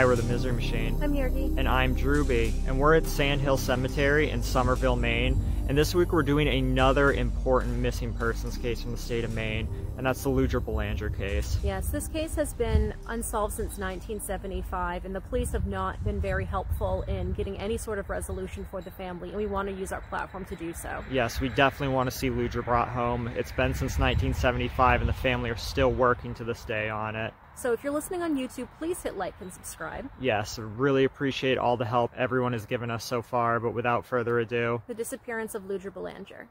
Hi, we're the Misery Machine. I'm Yergy. And I'm Drewby. And we're at Sand Hill Cemetery in Somerville, Maine. And this week we're doing another important missing persons case from the state of Maine, and that's the Ludger Belanger case. Yes, this case has been unsolved since 1975, and the police have not been very helpful in getting any sort of resolution for the family, and we want to use our platform to do so. Yes, we definitely want to see Ludger brought home. It's been since 1975, and the family are still working to this day on it. So if you're listening on YouTube, please hit like and subscribe. Yes, really appreciate all the help everyone has given us so far, but without further ado, the disappearance of Ludger Belanger.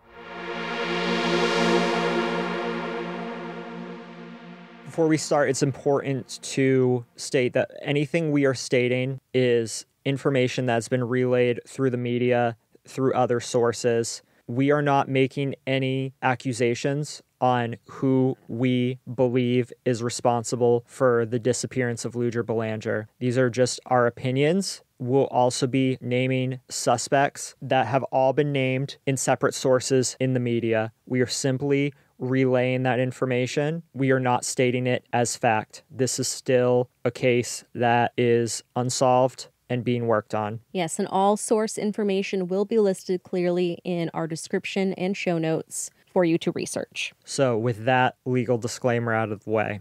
Before we start, it's important to state that anything we are stating is information that's been relayed through the media, through other sources. We are not making any accusations on who we believe is responsible for the disappearance of Ludger Belanger. These are just our opinions. We'll also be naming suspects that have all been named in separate sources in the media. We are simply relaying that information. We are not stating it as fact. This is still a case that is unsolved and being worked on. Yes, and all source information will be listed clearly in our description and show notes for you to research. So, with that legal disclaimer out of the way,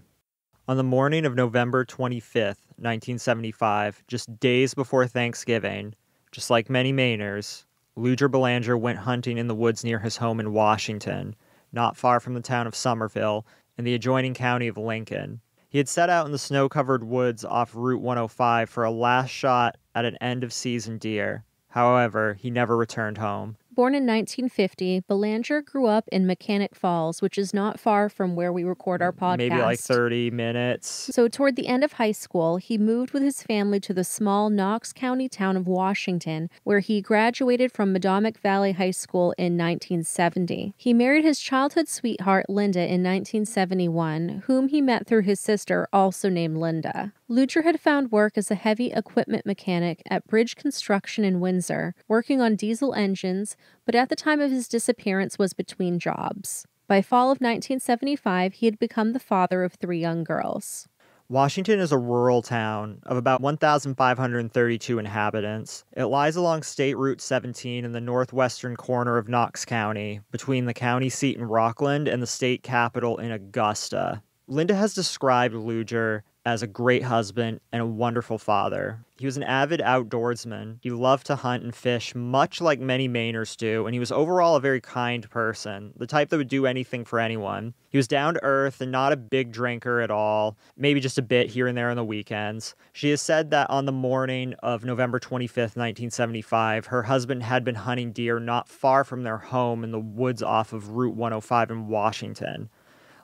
on the morning of November 25th, 1975, just days before Thanksgiving, just like many Mainers, Ludger Belanger went hunting in the woods near his home in Washington, not far from the town of Somerville, in the adjoining county of Lincoln. He had set out in the snow covered woods off Route 105 for a last shot at an end of season deer. However, he never returned home. Born in 1950, Belanger grew up in Mechanic Falls, which is not far from where we record our podcast. Maybe like 30 minutes. So, toward the end of high school, he moved with his family to the small Knox County town of Washington, where he graduated from Medomak Valley High School in 1970. He married his childhood sweetheart, Linda, in 1971, whom he met through his sister, also named Linda. Ludger had found work as a heavy equipment mechanic at Bridge Construction in Windsor, working on diesel engines, but at the time of his disappearance was between jobs. By fall of 1975, he had become the father of three young girls. Washington is a rural town of about 1,532 inhabitants. It lies along State Route 17 in the northwestern corner of Knox County, between the county seat in Rockland and the state capital in Augusta. Linda has described Ludger as a great husband and a wonderful father. He was an avid outdoorsman. He loved to hunt and fish, much like many Mainers do, and he was overall a very kind person, the type that would do anything for anyone. He was down to earth and not a big drinker at all, maybe just a bit here and there on the weekends. She has said that on the morning of November 25th, 1975, her husband had been hunting deer not far from their home in the woods off of Route 105 in Washington.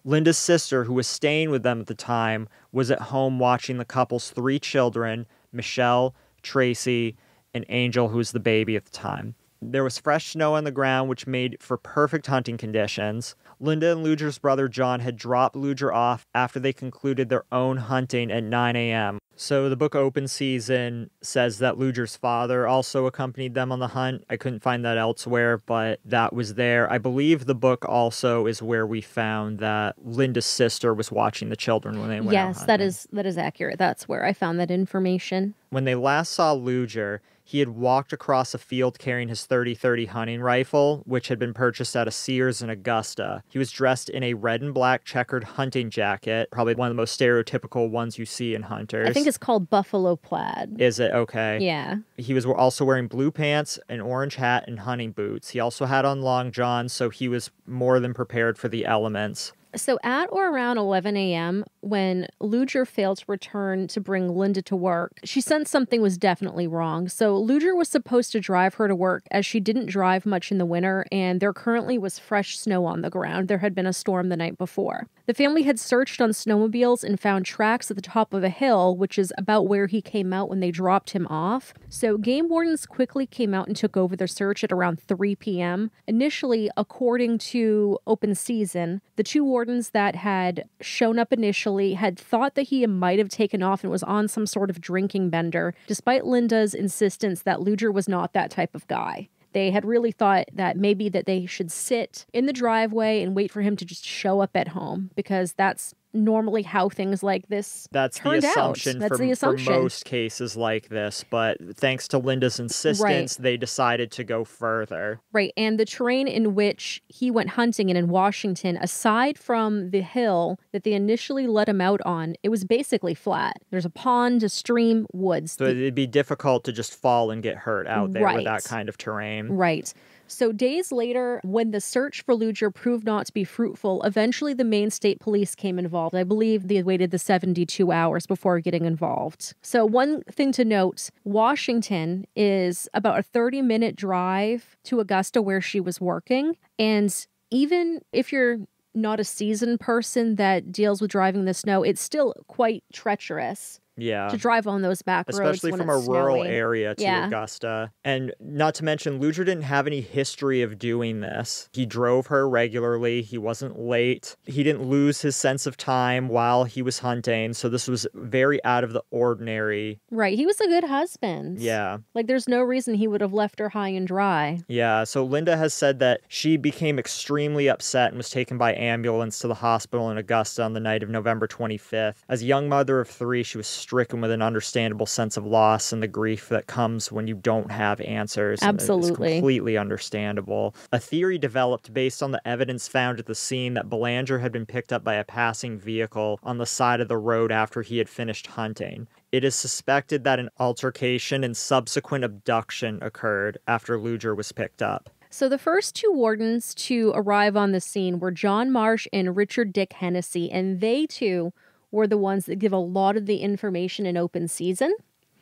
Linda's sister, who was staying with them at the time, was at home watching the couple's three children Michelle, Traci, and Angel, who was the baby at the time. There was fresh snow on the ground, which made for perfect hunting conditions. Linda and Ludger's brother John had dropped Ludger off after they concluded their own hunting at 9 a.m. So the book Open Season says that Ludger's father also accompanied them on the hunt. I couldn't find that elsewhere, but that was there. I believe the book also is where we found that Linda's sister was watching the children when they went. Yes, that is that is accurate. That's where I found that information. When they last saw Ludger, he had walked across a field carrying his 30-30 hunting rifle, which had been purchased at a Sears in Augusta. He was dressed in a red and black checkered hunting jacket, probably one of the most stereotypical ones you see in hunters. I think it's called buffalo plaid. Is it okay? Yeah. He was also wearing blue pants, an orange hat, and hunting boots. He also had on long johns, so he was more than prepared for the elements. So, at or around 11 a.m., when Ludger failed to return to bring Linda to work, she sensed something was definitely wrong. So, Ludger was supposed to drive her to work as she didn't drive much in the winter, and there currently was fresh snow on the ground. There had been a storm the night before. The family had searched on snowmobiles and found tracks at the top of a hill, which is about where he came out when they dropped him off. So, game wardens quickly came out and took over their search at around 3 p.m. Initially, according to Open Season, the two wardens wardens that had shown up initially had thought that he might have taken off and was on some sort of drinking bender, despite Linda's insistence that Ludger was not that type of guy. They had really thought that maybe that they should sit in the driveway and wait for him to just show up at home because that's normally how things like this That's the assumption, That's for, the assumption. for most cases like this. But thanks to Linda's insistence, they decided to go further. Right. And the terrain in which he went hunting in in Washington, aside from the hill that they initially let him out on, it was basically flat. There's a pond, a stream, woods. So it'd be difficult to just fall and get hurt out there with that kind of terrain. Right. So, days later, when the search for Ludger proved not to be fruitful, eventually the Maine State Police came involved. I believe they waited the 72 hours before getting involved. So, one thing to note Washington is about a 30 minute drive to Augusta where she was working. And even if you're not a seasoned person that deals with driving the snow, it's still quite treacherous Yeah. to drive on those back roads. especially from a rural area to Yeah. Augusta. And not to mention, Ludger didn't have any history of doing this. He drove her regularly, he wasn't late, he didn't lose his sense of time while he was hunting. So this was very out of the ordinary. Right. He was a good husband. Yeah. Like, there's no reason he would have left her high and dry. Yeah, so Linda has said that she became extremely upset and was taken by ambulance to the hospital in Augusta on the night of November 25th. As a young mother of three, she was stricken with an understandable sense of loss and the grief that comes when you don't have answers. and It's Absolutely. completely understandable. A theory developed based on the evidence found at the scene that Belanger had been picked up by a passing vehicle on the side of the road after he had finished hunting. It is suspected that an altercation and subsequent abduction occurred after Ludger was picked up. So, the first two wardens to arrive on the scene were John Marsh and Richard Dick Hennessy, and they too were the ones that give a lot of the information in open season.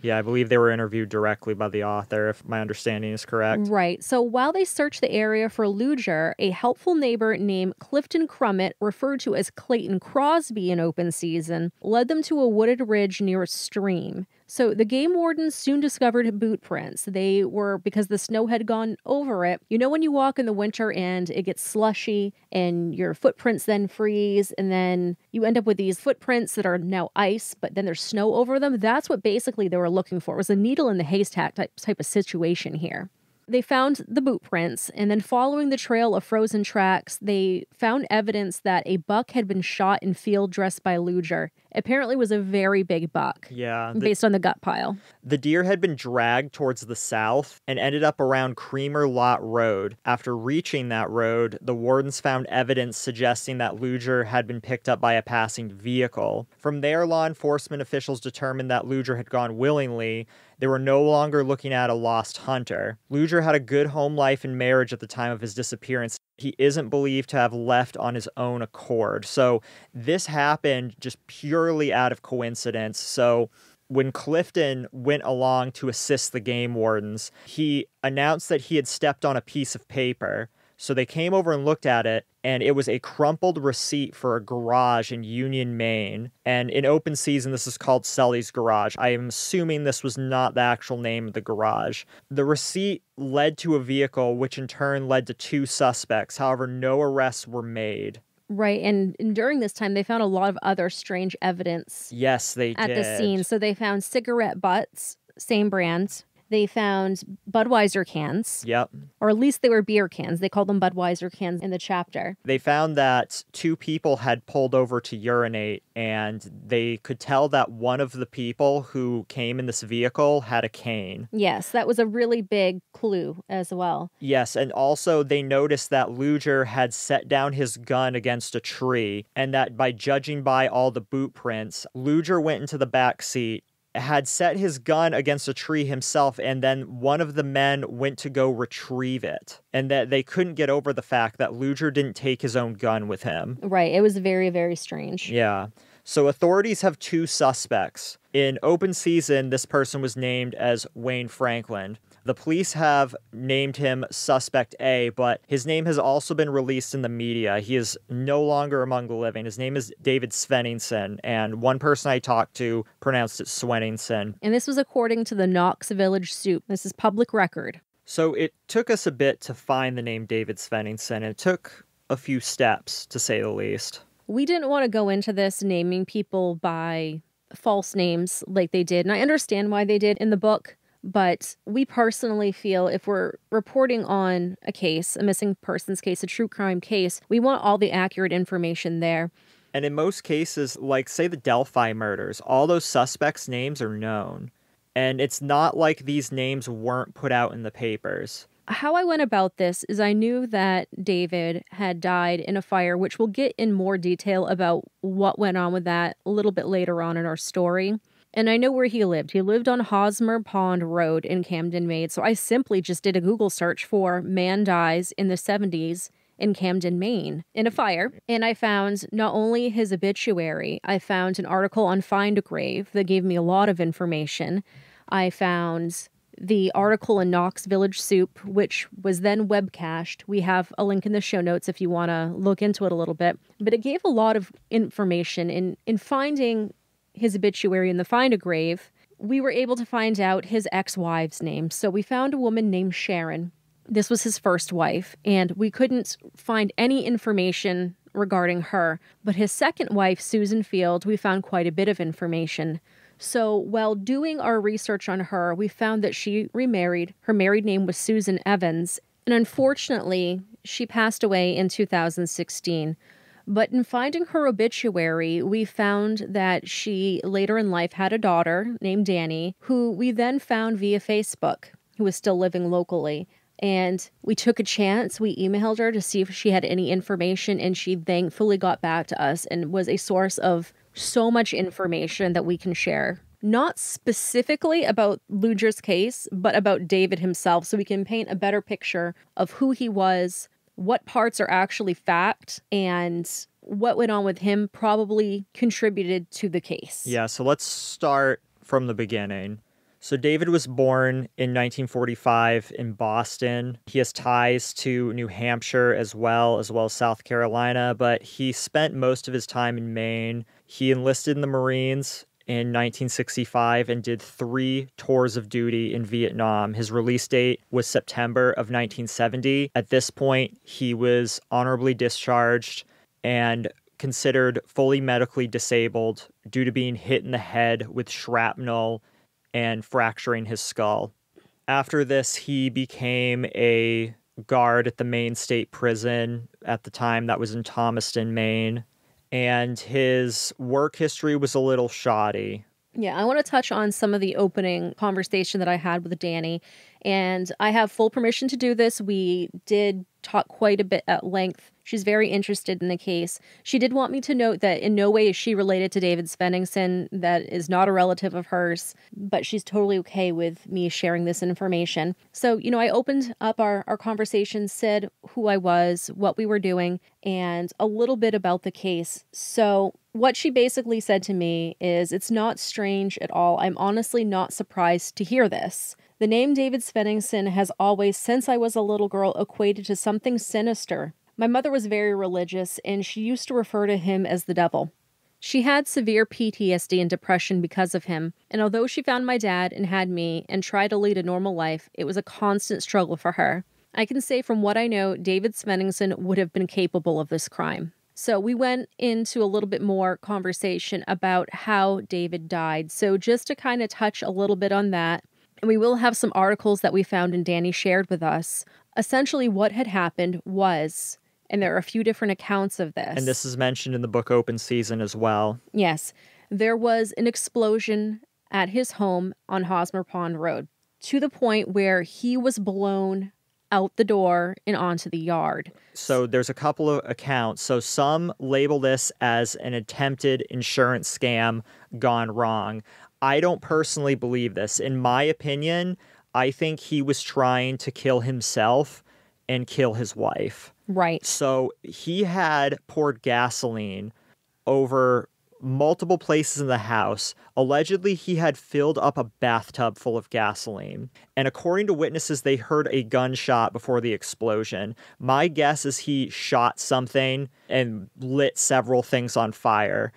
Yeah, I believe they were interviewed directly by the author, if my understanding is correct. Right. So while they searched the area for Ludger, a helpful neighbor named Clifton Crummett, referred to as Clayton Crosby in open season, led them to a wooded ridge near a stream. So the game wardens soon discovered boot prints. They were because the snow had gone over it. You know when you walk in the winter and it gets slushy and your footprints then freeze and then you end up with these footprints that are now ice, but then there's snow over them. That's what basically they were looking for. It was a needle in the haystack type type of situation here. They found the boot prints, and then following the trail of frozen tracks, they found evidence that a buck had been shot in field dressed by Ludger. Apparently, it was a very big buck, Yeah, the, based on the gut pile. the deer had been dragged towards the south and ended up around Creamer Lot Road. After reaching that road, the wardens found evidence suggesting that Ludger had been picked up by a passing vehicle. From there, law enforcement officials determined that Ludger had gone willingly. They were no longer looking at a lost hunter. Ludger had a good home life and marriage at the time of his disappearance. He isn't believed to have left on his own accord. So, this happened just purely out of coincidence. So, when Clifton went along to assist the game wardens, he announced that he had stepped on a piece of paper. So they came over and looked at it, and it was a crumpled receipt for a garage in Union, Maine. And in open season, this is called Sully's Garage. I am assuming this was not the actual name of the garage. The receipt led to a vehicle, which in turn led to two suspects. However, no arrests were made. Right. And, and during this time, they found a lot of other strange evidence Yes, they at did. the scene. So they found cigarette butts, same brand. They found Budweiser cans, Yep. or at least they were beer cans. They called them Budweiser cans in the chapter. They found that two people had pulled over to urinate, and they could tell that one of the people who came in this vehicle had a cane. Yes, that was a really big clue as well. Yes, and also they noticed that Ludger had set down his gun against a tree, and that by judging by all the boot prints, Ludger went into the back seat. Had set his gun against a tree himself, and then one of the men went to go retrieve it. And that they couldn't get over the fact that Ludger didn't take his own gun with him. Right. It was very, very strange. Yeah. So authorities have two suspects. In open season, this person was named as Wayne Franklin. The police have named him Suspect A, but his name has also been released in the media. He is no longer among the living. His name is David Svenningsen, and one person I talked to pronounced it Swenningson. And this was according to the Knox Village Soup. This is public record. So it took us a bit to find the name David Svenningsen. and It took a few steps, to say the least. We didn't want to go into this naming people by false names like they did. And I understand why they did in the book, but we personally feel if we're reporting on a case, a missing persons case, a true crime case, we want all the accurate information there. And in most cases, like say the Delphi murders, all those suspects' names are known. And it's not like these names weren't put out in the papers. How I went about this is I knew that David had died in a fire, which we'll get in more detail about what went on with that a little bit later on in our story. And I know where he lived. He lived on Hosmer Pond Road in Camden, Maine. So I simply just did a Google search for man dies in the 70s in Camden, Maine, in a fire. And I found not only his obituary, I found an article on Find a Grave that gave me a lot of information. I found the article in Knox Village Soup, which was then web cached. We have a link in the show notes if you want to look into it a little bit. But it gave a lot of information in in finding his obituary in the Find a Grave, we were able to find out his ex wife's name. So we found a woman named Sharon. This was his first wife, and we couldn't find any information regarding her. But his second wife, Susan Field, we found quite a bit of information. So while doing our research on her, we found that she remarried. Her married name was Susan Evans, and unfortunately, she passed away in 2016. But in finding her obituary, we found that she later in life had a daughter named Danny, who we then found via Facebook, who was still living locally. And we took a chance. We emailed her to see if she had any information, and she thankfully got back to us and was a source of so much information that we can share. Not specifically about Ludger's case, but about David himself, so we can paint a better picture of who he was, what parts are actually fact and what went on with him probably contributed to the case. Yeah, so let's start from the beginning. So, David was born in 1945 in Boston. He has ties to New Hampshire as well, as well as South Carolina, but he spent most of his time in Maine. He enlisted in the Marines in 1965 and did three tours of duty in Vietnam. His release date was September of 1970. At this point, he was honorably discharged and considered fully medically disabled due to being hit in the head with shrapnel and fracturing his skull. After this, he became a guard at the Maine State Prison at the time that was in Thomaston, Maine and his work history was a little shoddy. Yeah, I want to touch on some of the opening conversation that I had with Danny. And I have full permission to do this. We did talk quite a bit at length She's very interested in the case. She did want me to note that in no way is she related to David Svenningsen. That is not a relative of hers, but she's totally okay with me sharing this information. So, you know, I opened up our, our conversation, said who I was, what we were doing, and a little bit about the case. So, what she basically said to me is it's not strange at all. I'm honestly not surprised to hear this. The name David Svenningsen has always, since I was a little girl, equated to something sinister my mother was very religious, and she used to refer to him as the devil. She had severe PTSD and depression because of him, and although she found my dad and had me and tried to lead a normal life, it was a constant struggle for her. I can say from what I know, David Svenningsen would have been capable of this crime. So we went into a little bit more conversation about how David died. So just to kind of touch a little bit on that, and we will have some articles that we found and Danny shared with us. Essentially, what had happened was and there are a few different accounts of this. And this is mentioned in the book Open Season as well. Yes. There was an explosion at his home on Hosmer Pond Road to the point where he was blown out the door and onto the yard. So there's a couple of accounts. So some label this as an attempted insurance scam gone wrong. I don't personally believe this. In my opinion, I think he was trying to kill himself and kill his wife. Right. So he had poured gasoline over multiple places in the house. Allegedly, he had filled up a bathtub full of gasoline. And according to witnesses, they heard a gunshot before the explosion. My guess is he shot something and lit several things on fire.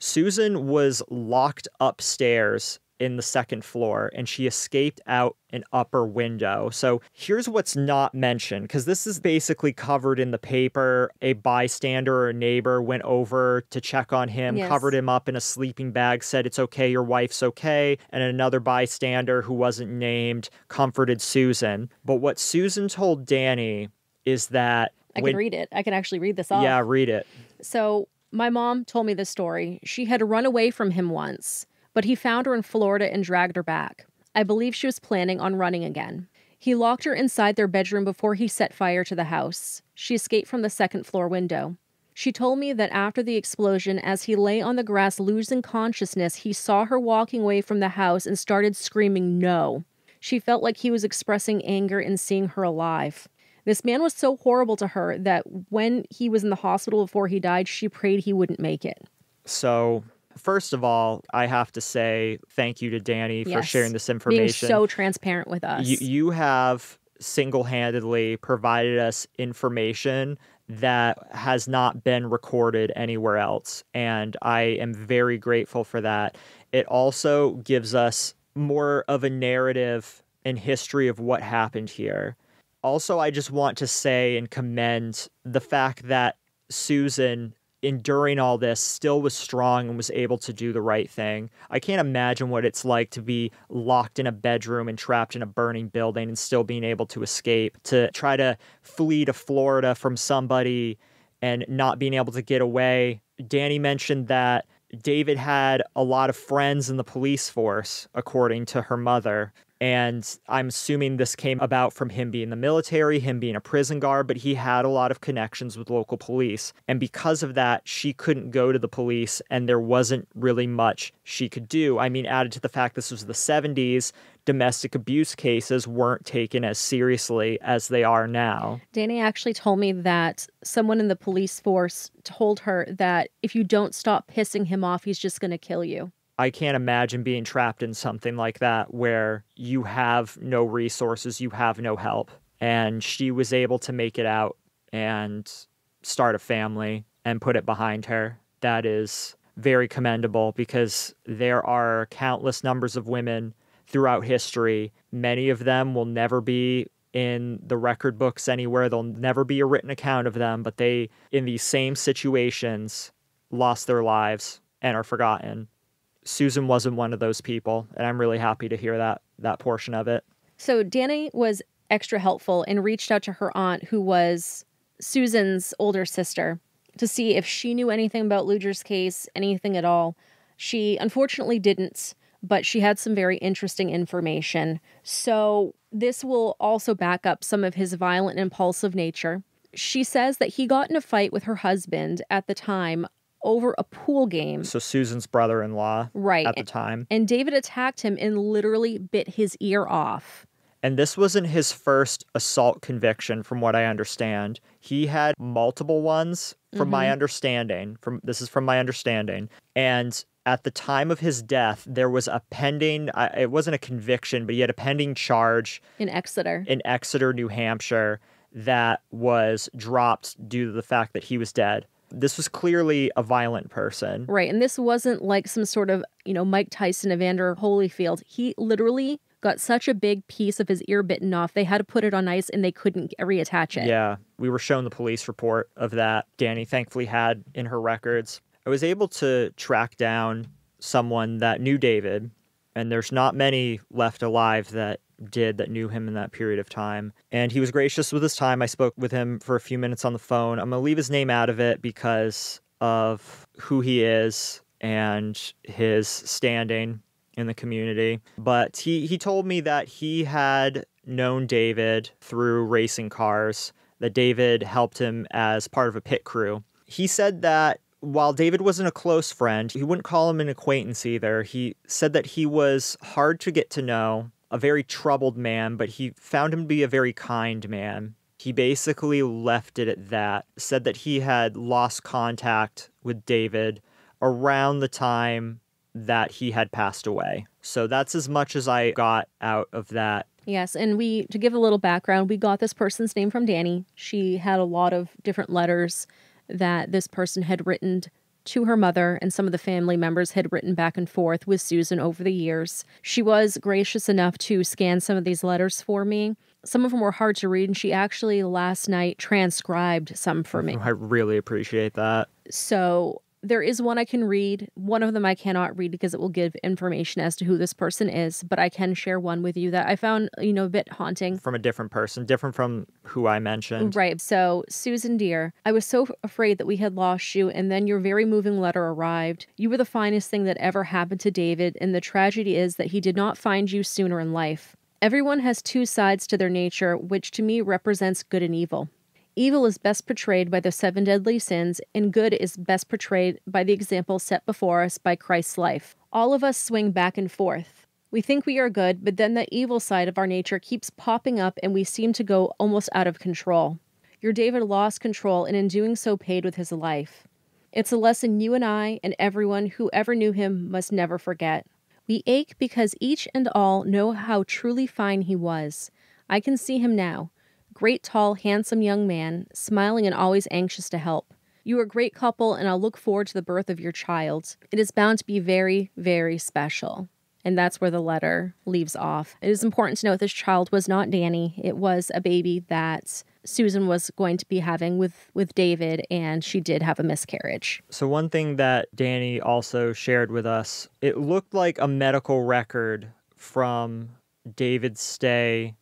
Susan was locked upstairs in the second floor and she escaped out an upper window. So here's what's not mentioned because this is basically covered in the paper. A bystander or a neighbor went over to check on him, yes. covered him up in a sleeping bag, said, It's okay, your wife's okay. And another bystander who wasn't named comforted Susan. But what Susan told Danny is that. I when, can read it. I can actually read this off. Yeah, read it. So My mom told me this story. She had run away from him once, but he found her in Florida and dragged her back. I believe she was planning on running again. He locked her inside their bedroom before he set fire to the house. She escaped from the second floor window. She told me that after the explosion, as he lay on the grass losing consciousness, he saw her walking away from the house and started screaming, No. She felt like he was expressing anger in seeing her alive. This man was so horrible to her that when he was in the hospital before he died, she prayed he wouldn't make it. So, first of all, I have to say thank you to Danny for sharing this information. Being so transparent with us. you, you have single handedly provided us information that has not been recorded anywhere else. And I am very grateful for that. It also gives us more of a narrative and history of what happened here. Also, I just want to say and commend the fact that Susan, enduring all this, still was strong and was able to do the right thing. I can't imagine what it's like to be locked in a bedroom and trapped in a burning building and still being able to escape, to try to flee to Florida from somebody and not being able to get away. Danny mentioned that David had a lot of friends in the police force, according to her mother. And I'm assuming this came about from him being the military, him being a prison guard, but he had a lot of connections with local police. And because of that, she couldn't go to the police, and there wasn't really much she could do. I mean, added to the fact this was the 70s, domestic abuse cases weren't taken as seriously as they are now. Danny actually told me that someone in the police force told her that if you don't stop pissing him off, he's just going to kill you. I can't imagine being trapped in something like that where you have no resources, you have no help. And she was able to make it out and start a family and put it behind her. That is very commendable because there are countless numbers of women throughout history. Many of them will never be in the record books anywhere. There'll never be a written account of them, but they, in these same situations, lost their lives and are forgotten. Susan wasn't one of those people, and I'm really happy to hear that that portion of it. So Danny was extra helpful and reached out to her aunt, who was Susan's older sister, to see if she knew anything about Ludger's case, anything at all. She unfortunately didn't, but she had some very interesting information. So this will also back up some of his violent impulsive nature. She says that he got in a fight with her husband at the time over a pool game. So Susan's brother-in-law Right. at the time. And David attacked him and literally bit his ear off. And this wasn't his first assault conviction from what I understand. He had multiple ones from my mm-hmm. understanding. From this is from my understanding. And at the time of his death, there was a pending it wasn't a conviction, but he had a pending charge in Exeter. in Exeter, New Hampshire that was dropped due to the fact that he was dead. This was clearly a violent person. Right. And this wasn't like some sort of, you know, Mike Tyson, Evander Holyfield. He literally got such a big piece of his ear bitten off, they had to put it on ice and they couldn't reattach it. Yeah, we were shown the police report of that. Danny thankfully had in her records. I was able to track down someone that knew David, and there's not many left alive that did that knew him in that period of time. And he was gracious with his time. I spoke with him for a few minutes on the phone. I'm going to leave his name out of it because of who he is and his standing in the community. But he, he told me that he had known David through racing cars, that David helped him as part of a pit crew. He said that while David wasn't a close friend, he wouldn't call him an acquaintance either. He said that he was hard to get to know, a very troubled man, but he found him to be a very kind man. He basically left it at that, said that he had lost contact with David around the time that he had passed away. So that's as much as I got out of that. Yes, and we to give a little background, we got this person's name from Danny. She had a lot of different letters that this person had written to her mother and some of the family members had written back and forth with Susan over the years. She was gracious enough to scan some of these letters for me. Some of them were hard to read and she actually last night transcribed some for me. I really appreciate that. So There is one I can read. One of them I cannot read because it will give information as to who this person is, but I can share one with you that I found, you know, a bit haunting. From a different person, different from who I mentioned. Right. So, Susan dear, I was so afraid that we had lost you, and then your very moving letter arrived. You were the finest thing that ever happened to David, and the tragedy is that he did not find you sooner in life. Everyone has two sides to their nature, which to me represents good and evil. Evil is best portrayed by the seven deadly sins, and good is best portrayed by the example set before us by Christ's life. All of us swing back and forth. We think we are good, but then the evil side of our nature keeps popping up and we seem to go almost out of control. Your David lost control and in doing so paid with his life. It's a lesson you and I and everyone who ever knew him must never forget. We ache because each and all know how truly fine he was. I can see him now great, tall, handsome young man, smiling and always anxious to help. You are a great couple, and I'll look forward to the birth of your child. It is bound to be very, very special. And that's where the letter leaves off. It is important to note this child was not Danny. It was a baby that Susan was going to be having with with David and she did have a miscarriage. So one thing that Danny also shared with us, it looked like a medical record from David's stay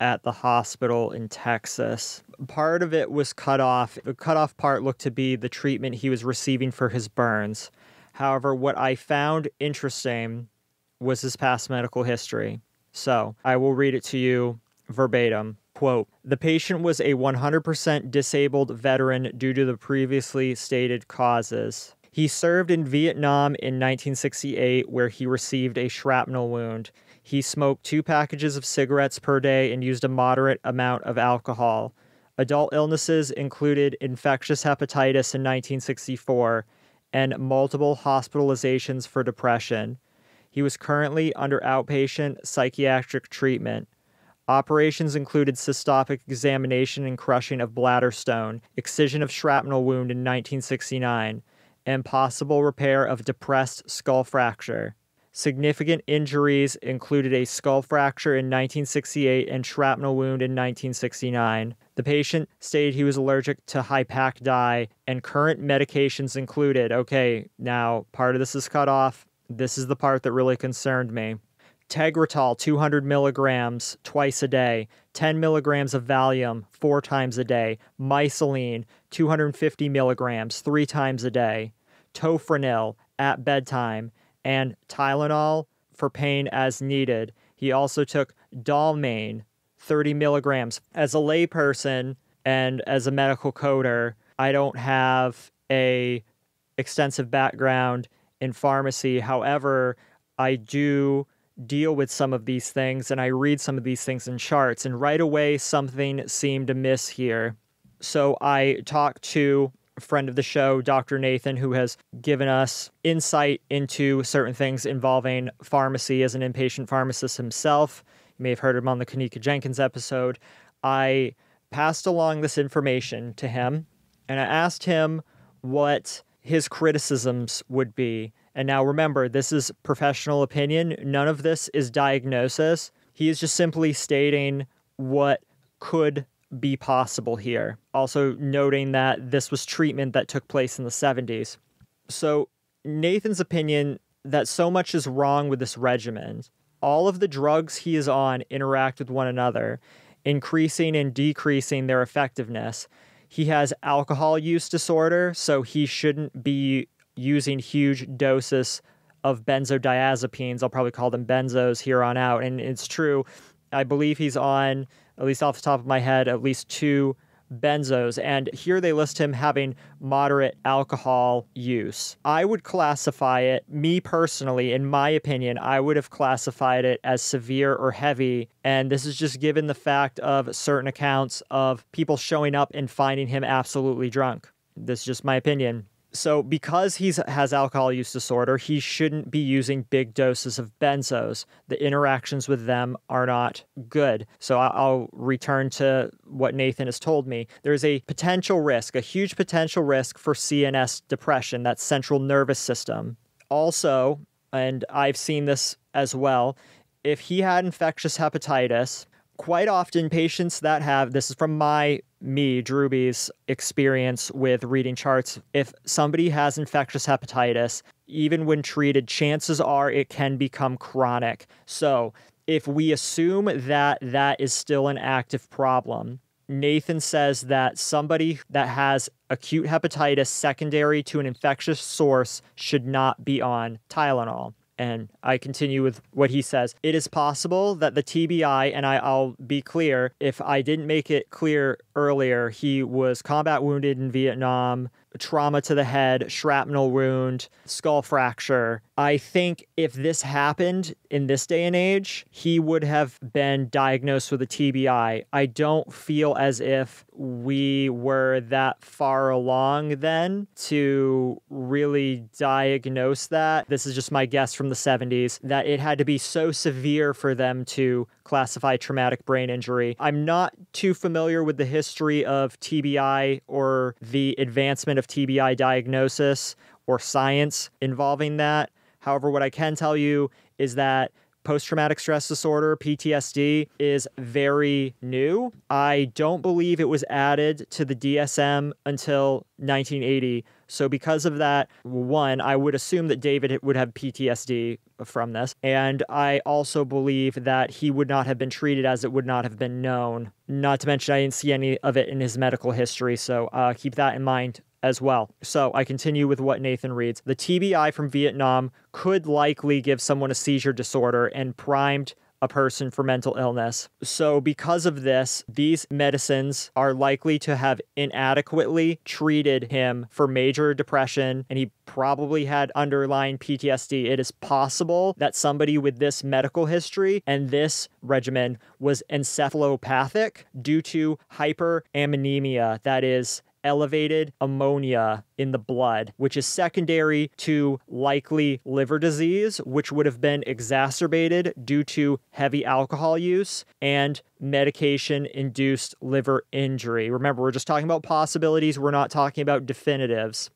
at the hospital in Texas. Part of it was cut off. The cut off part looked to be the treatment he was receiving for his burns. However, what I found interesting was his past medical history. So I will read it to you verbatim. Quote The patient was a 100% disabled veteran due to the previously stated causes. He served in Vietnam in 1968, where he received a shrapnel wound. He smoked two packages of cigarettes per day and used a moderate amount of alcohol. Adult illnesses included infectious hepatitis in 1964 and multiple hospitalizations for depression. He was currently under outpatient psychiatric treatment. Operations included cystoscopic examination and crushing of bladder stone, excision of shrapnel wound in 1969, and possible repair of depressed skull fracture. Significant injuries included a skull fracture in 1968 and shrapnel wound in 1969. The patient stated he was allergic to Hypaque dye, and current medications included okay, now part of this is cut off. This is the part that really concerned me. Tegretol 200 milligrams twice a day, 10 milligrams of Valium four times a day, Mysoline 250 milligrams three times a day, Tofranil at bedtime, and Tylenol for pain as needed. He also took Dalmane, 30 milligrams. As a layperson and as a medical coder, I don't have a extensive background in pharmacy. However, I do deal with some of these things and I read some of these things in charts, and right away something seemed amiss here. So I talked to friend of the show, Dr. Nathan, who has given us insight into certain things involving pharmacy as an inpatient pharmacist himself. You may have heard him on the Kenneka Jenkins episode. I passed along this information to him and I asked him what his criticisms would be. And now remember, this is professional opinion. None of this is diagnosis. He is just simply stating what could be possible here. Also, noting that this was treatment that took place in the 70s. So, Nathan's opinion that so much is wrong with this regimen. All of the drugs he is on interact with one another, increasing and decreasing their effectiveness. He has alcohol use disorder, so he shouldn't be using huge doses of benzodiazepines. I'll probably call them benzos here on out. And it's true. I believe he's on at least off the top of my head, at least two benzos. And here they list him having moderate alcohol use. I would classify it, me personally, in my opinion, I would have classified it as severe or heavy. And this is just given the fact of certain accounts of people showing up and finding him absolutely drunk. This is just my opinion. So, because he has alcohol use disorder, he shouldn't be using big doses of benzos. The interactions with them are not good. So, I'll return to what Nathan has told me. There's a potential risk, a huge potential risk for CNS depression, that central nervous system. Also, and I've seen this as well, if he had infectious hepatitis, quite often patients that have this is from my me, Drewby's experience with reading charts, if somebody has infectious hepatitis, even when treated, chances are it can become chronic. So, if we assume that that is still an active problem, Nathan says that somebody that has acute hepatitis secondary to an infectious source should not be on Tylenol. And I continue with what he says. It is possible that the TBI, and I, will be clear, if I didn't make it clear earlier, he was combat wounded in Vietnam, trauma to the head, shrapnel wound, skull fracture. I think if this happened in this day and age, he would have been diagnosed with a TBI. I don't feel as if we were that far along then to really diagnose that. This is just my guess from the 70s that it had to be so severe for them to classify traumatic brain injury. I'm not too familiar with the history of TBI or the advancement of TBI diagnosis or science involving that. However, what I can tell you is that post traumatic stress disorder, PTSD, is very new. I don't believe it was added to the DSM until 1980. So, because of that, one, I would assume that David would have PTSD from this. And I also believe that he would not have been treated as it would not have been known. Not to mention, I didn't see any of it in his medical history. So, uh, keep that in mind as well. So I continue with what Nathan reads. The TBI from Vietnam could likely give someone a seizure disorder and primed a person for mental illness. So, because of this, these medicines are likely to have inadequately treated him for major depression, and he probably had underlying PTSD. It is possible that somebody with this medical history and this regimen was encephalopathic due to hyperammonemia, that is, elevated ammonia in the blood, which is secondary to likely liver disease, which would have been exacerbated due to heavy alcohol use and medication induced liver injury. Remember, we're just talking about possibilities, we're not talking about definitives.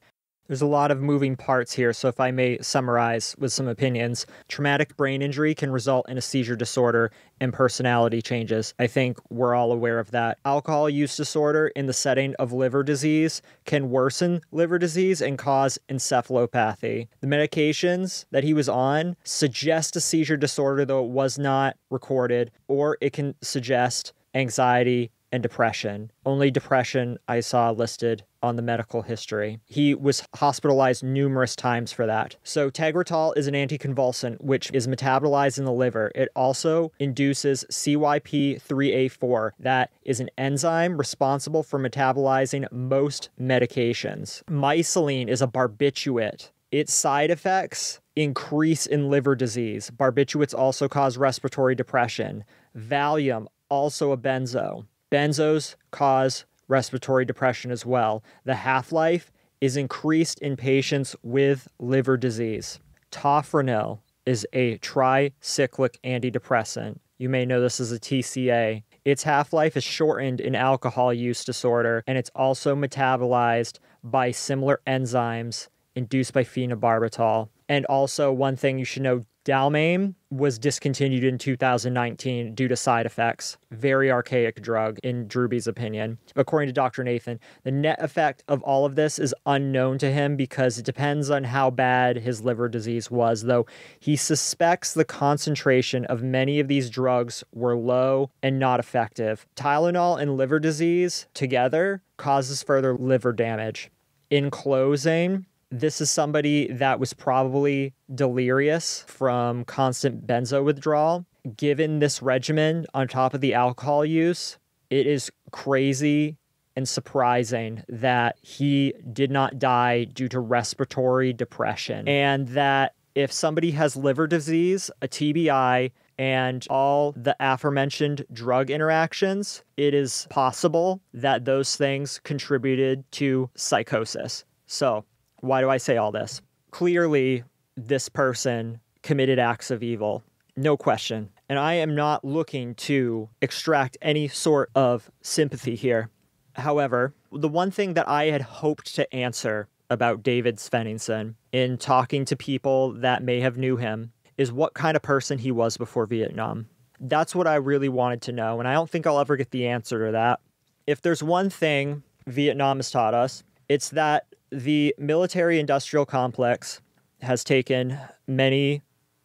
There's a lot of moving parts here, so if I may summarize with some opinions, traumatic brain injury can result in a seizure disorder and personality changes. I think we're all aware of that. Alcohol use disorder in the setting of liver disease can worsen liver disease and cause encephalopathy. The medications that he was on suggest a seizure disorder, though it was not recorded, or it can suggest anxiety and depression. Only depression I saw listed on the medical history. He was hospitalized numerous times for that. So, Tegretol is an anticonvulsant which is metabolized in the liver. It also induces CYP3A4, that is an enzyme responsible for metabolizing most medications. Mysoline is a barbiturate. Its side effects increase in liver disease. Barbiturates also cause respiratory depression. Valium, also a benzo. Benzos cause respiratory depression as well. The half life is increased in patients with liver disease. Tofranil is a tricyclic antidepressant. You may know this as a TCA. Its half life is shortened in alcohol use disorder, and it's also metabolized by similar enzymes induced by phenobarbital. And also, one thing you should know Dalmane was discontinued in 2019 due to side effects. Very archaic drug, in Drewby's opinion. According to Dr. Nathan, the net effect of all of this is unknown to him because it depends on how bad his liver disease was, though he suspects the concentration of many of these drugs were low and not effective. Tylenol and liver disease together causes further liver damage. In closing, this is somebody that was probably delirious from constant benzo withdrawal. Given this regimen on top of the alcohol use, it is crazy and surprising that he did not die due to respiratory depression. And that if somebody has liver disease, a TBI, and all the aforementioned drug interactions, it is possible that those things contributed to psychosis. So, why do I say all this? Clearly, this person committed acts of evil, no question. And I am not looking to extract any sort of sympathy here. However, the one thing that I had hoped to answer about David Svenningsen in talking to people that may have knew him is what kind of person he was before Vietnam. That's what I really wanted to know, and I don't think I'll ever get the answer to that. If there's one thing Vietnam has taught us, it's that the military industrial complex has taken many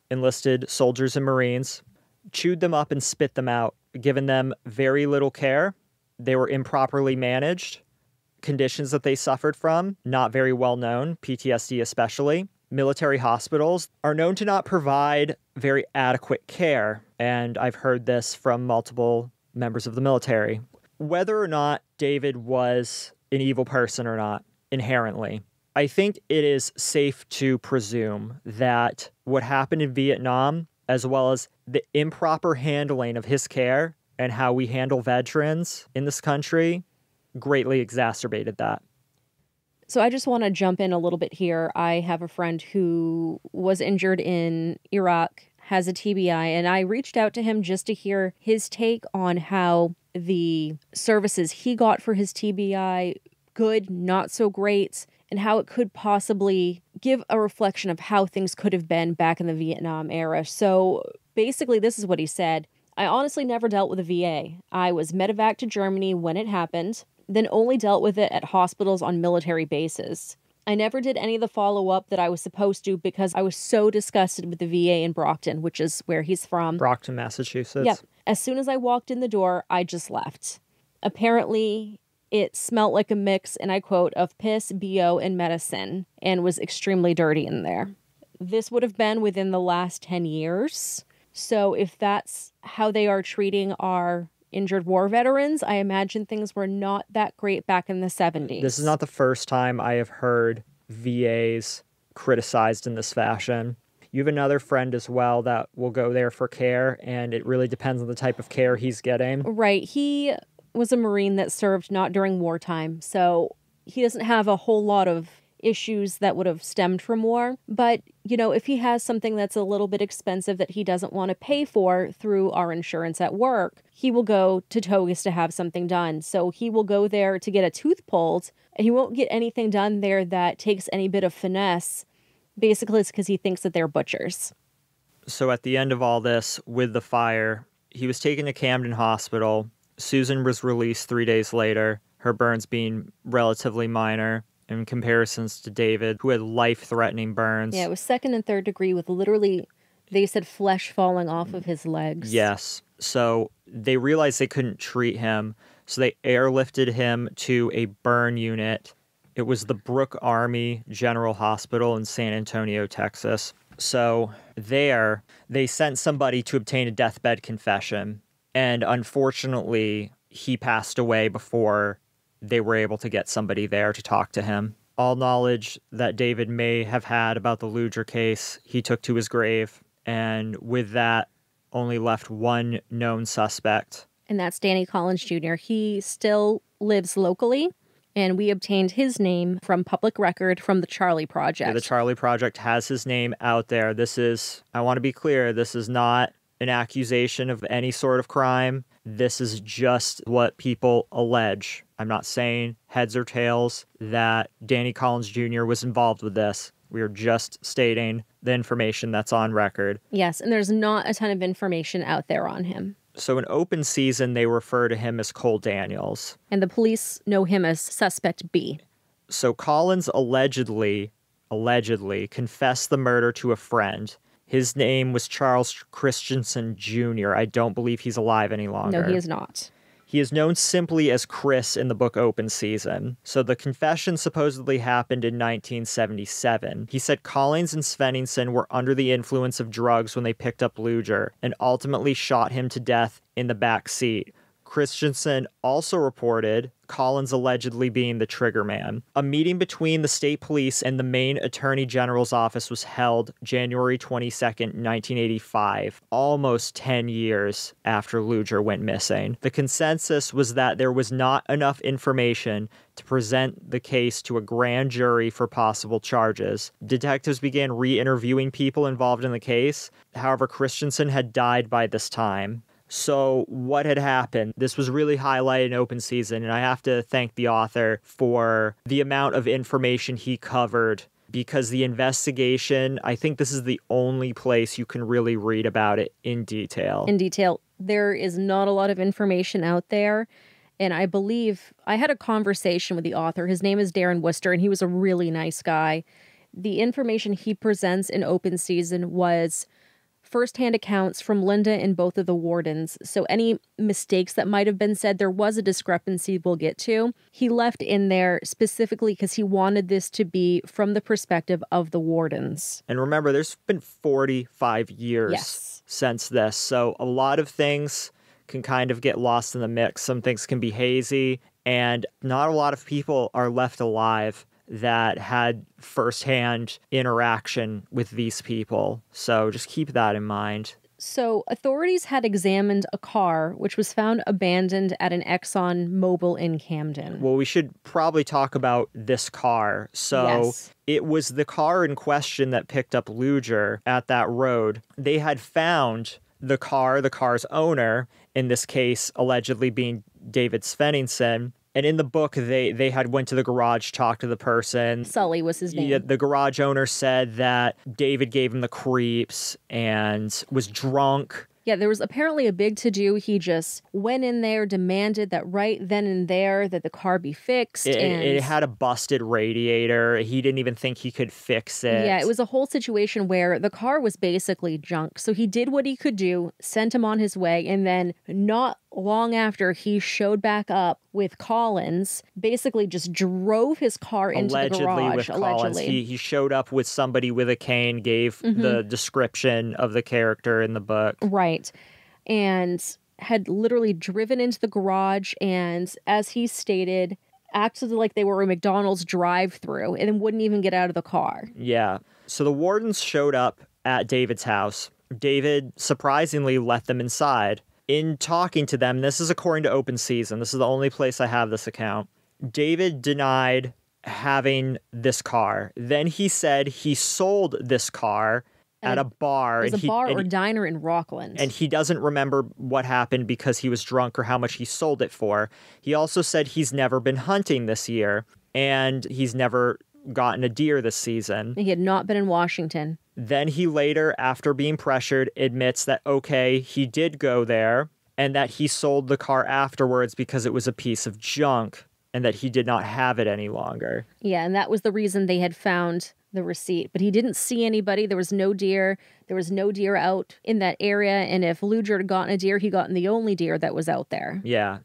enlisted soldiers and Marines, chewed them up and spit them out, given them very little care. They were improperly managed. Conditions that they suffered from, not very well known, PTSD especially. Military hospitals are known to not provide very adequate care. And I've heard this from multiple members of the military. Whether or not David was an evil person or not, inherently, I think it is safe to presume that what happened in Vietnam, as well as the improper handling of his care and how we handle veterans in this country, greatly exacerbated that. So I just want to jump in a little bit here. I have a friend who was injured in Iraq, has a TBI, and I reached out to him just to hear his take on how the services he got for his TBI good, not so great, and how it could possibly give a reflection of how things could have been back in the Vietnam era. So basically, this is what he said. I honestly never dealt with a VA. I was medevac to Germany when it happened, then only dealt with it at hospitals on military bases. I never did any of the follow up that I was supposed to because I was so disgusted with the VA in Brockton, which is where he's from. Brockton, Massachusetts. Yep. As soon as I walked in the door, I just left. Apparently, it smelt like a mix, and I quote, of piss, BO, and medicine, and was extremely dirty in there. This would have been within the last 10 years. So, if that's how they are treating our injured war veterans, I imagine things were not that great back in the 70s. This is not the first time I have heard VAs criticized in this fashion. You have another friend as well that will go there for care, and it really depends on the type of care he's getting. Right. He was a Marine that served not during wartime, so he doesn't have a whole lot of issues that would have stemmed from war. But, you know, if he has something that's a little bit expensive that he doesn't want to pay for through our insurance at work, he will go to Togus to have something done. So he will go there to get a tooth pulled, and he won't get anything done there that takes any bit of finesse. Basically, it's because he thinks that they're butchers. So at the end of all this, with the fire, he was taken to Camden Hospital. Susan was released three days later, her burns being relatively minor in comparisons to David, who had life threatening burns. Yeah, it was second and third degree with literally, they said flesh falling off of his legs. Yes. So they realized they couldn't treat him. So they airlifted him to a burn unit. It was the Brooke Army General Hospital in San Antonio, Texas. So there, they sent somebody to obtain a deathbed confession. And unfortunately, he passed away before they were able to get somebody there to talk to him. All knowledge that David may have had about the Ludger case, he took to his grave. And with that, only left one known suspect. And that's Danny Collins Jr. He still lives locally, and we obtained his name from public record from the Charlie Project. Yeah, the Charlie Project has his name out there. This is, I want to be clear, this is not an accusation of any sort of crime. This is just what people allege. I'm not saying heads or tails that Danny Collins Jr. was involved with this. We are just stating the information that's on record. Yes, and there's not a ton of information out there on him. So, in open season, they refer to him as Cole Daniels. And the police know him as Suspect B. So, Collins allegedly, allegedly confessed the murder to a friend. His name was Charles Christensen Jr. I don't believe he's alive any longer. No, he is not. He is known simply as Chris in the book Open Season. So the confession supposedly happened in 1977. He said Collins and Svenningsen were under the influence of drugs when they picked up Ludger and ultimately shot him to death in the back seat. Christensen also reported Collins allegedly being the trigger man. A meeting between the state police and the Maine Attorney General's office was held January 22nd, 1985, almost 10 years after Ludger went missing. The consensus was that there was not enough information to present the case to a grand jury for possible charges. Detectives began re interviewing people involved in the case. However, Christensen had died by this time. So, what had happened? This was really highlighted in open season, and I have to thank the author for the amount of information he covered because the investigation, I think this is the only place you can really read about it in detail. In detail. There is not a lot of information out there. And I believe I had a conversation with the author. His name is Daren Worcester, and he was a really nice guy. The information he presents in open season was firsthand accounts from Linda and both of the wardens. So any mistakes that might have been said, there was a discrepancy we'll get to. He left in there specifically because he wanted this to be from the perspective of the wardens. And remember, there's been 45 years Yes. since this. So a lot of things can kind of get lost in the mix. Some things can be hazy, and not a lot of people are left alive that had firsthand interaction with these people. So just keep that in mind. So, authorities had examined a car which was found abandoned at an Exxon Mobil in Camden. Well, we should probably talk about this car. So Yes. it was the car in question that picked up Ludger at that road. They had found the car, the car's owner, in this case allegedly being David Svenningsen. And in the book, they they had went to the garage, talked to the person. Sully was his name. Yeah, the garage owner said that David gave him the creeps and was drunk. Yeah, there was apparently a big to do. He just went in there, demanded that right then and there that the car be fixed. It, and it had a busted radiator. He didn't even think he could fix it. Yeah, it was a whole situation where the car was basically junk. So he did what he could do, sent him on his way, and then not long after he showed back up with Collins, basically just drove his car into allegedly the garage. with Collins. allegedly. Mm-hmm. He he showed up with somebody with a cane, gave the description of the character in the book. Right. And had literally driven into the garage and, as he stated, acted like they were a McDonald's drive through and wouldn't even get out of the car. Yeah. So the wardens showed up at David's house. David surprisingly let them inside. In talking to them, this is according to Open Season. This is the only place I have this account. David denied having this car. Then he said he sold this car at a bar. It was a he- bar or diner in Rockland. and he doesn't remember what happened because he was drunk or how much he sold it for. He also said he's never been hunting this year and he's never gotten a deer this season. he had not been in Washington. Then he later, after being pressured, admits that okay, he did go there and that he sold the car afterwards because it was a piece of junk and that he did not have it any longer. Yeah, and that was the reason they had found the receipt. But he didn't see anybody. There was no deer. There was no deer out in that area. And if Ludger had gotten a deer, he gotten the only deer that was out there. Yeah.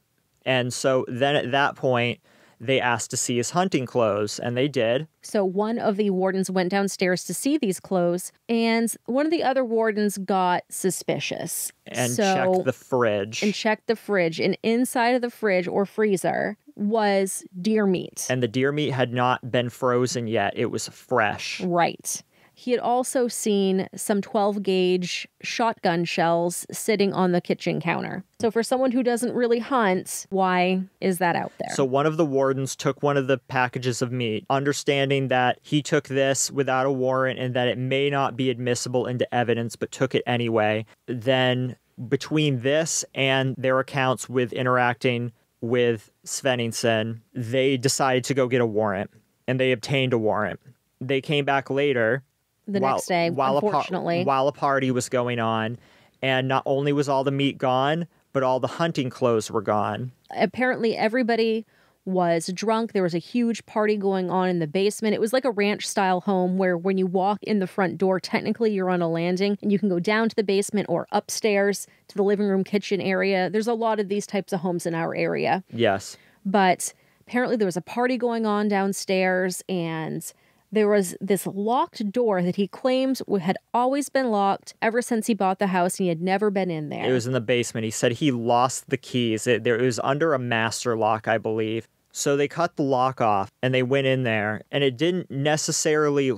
And so then at that point, they asked to see his hunting clothes, and they did. So one of the wardens went downstairs to see these clothes, and one of the other wardens got suspicious and so, checked the fridge. and checked the fridge. And inside of the fridge or freezer was deer meat. and the deer meat had not been frozen yet. It was fresh. Right. He had also seen some 12 gauge shotgun shells sitting on the kitchen counter. So, for someone who doesn't really hunt, why is that out there? So one of the wardens took one of the packages of meat, understanding that he took this without a warrant and that it may not be admissible into evidence, but took it anyway. Then between this and their accounts with interacting with Svenningsen, they decided to go get a warrant and they obtained a warrant. They came back later the while, next day, while a par- unfortunately. while a party was going on, and not only was all the meat gone, but all the hunting clothes were gone. apparently everybody was drunk. There was a huge party going on in the basement. It was like a ranch style home where when you walk in the front door, technically you're on a landing and you can go down to the basement or upstairs to the living room kitchen area. There's a lot of these types of homes in our area. Yes. But apparently there was a party going on downstairs and there was this locked door that he claims had always been locked ever since he bought the house and he had never been in there. It was in the basement. He said he lost the keys. It, there, it was under a master lock, I believe. So they cut the lock off and they went in there, and it didn't necessarily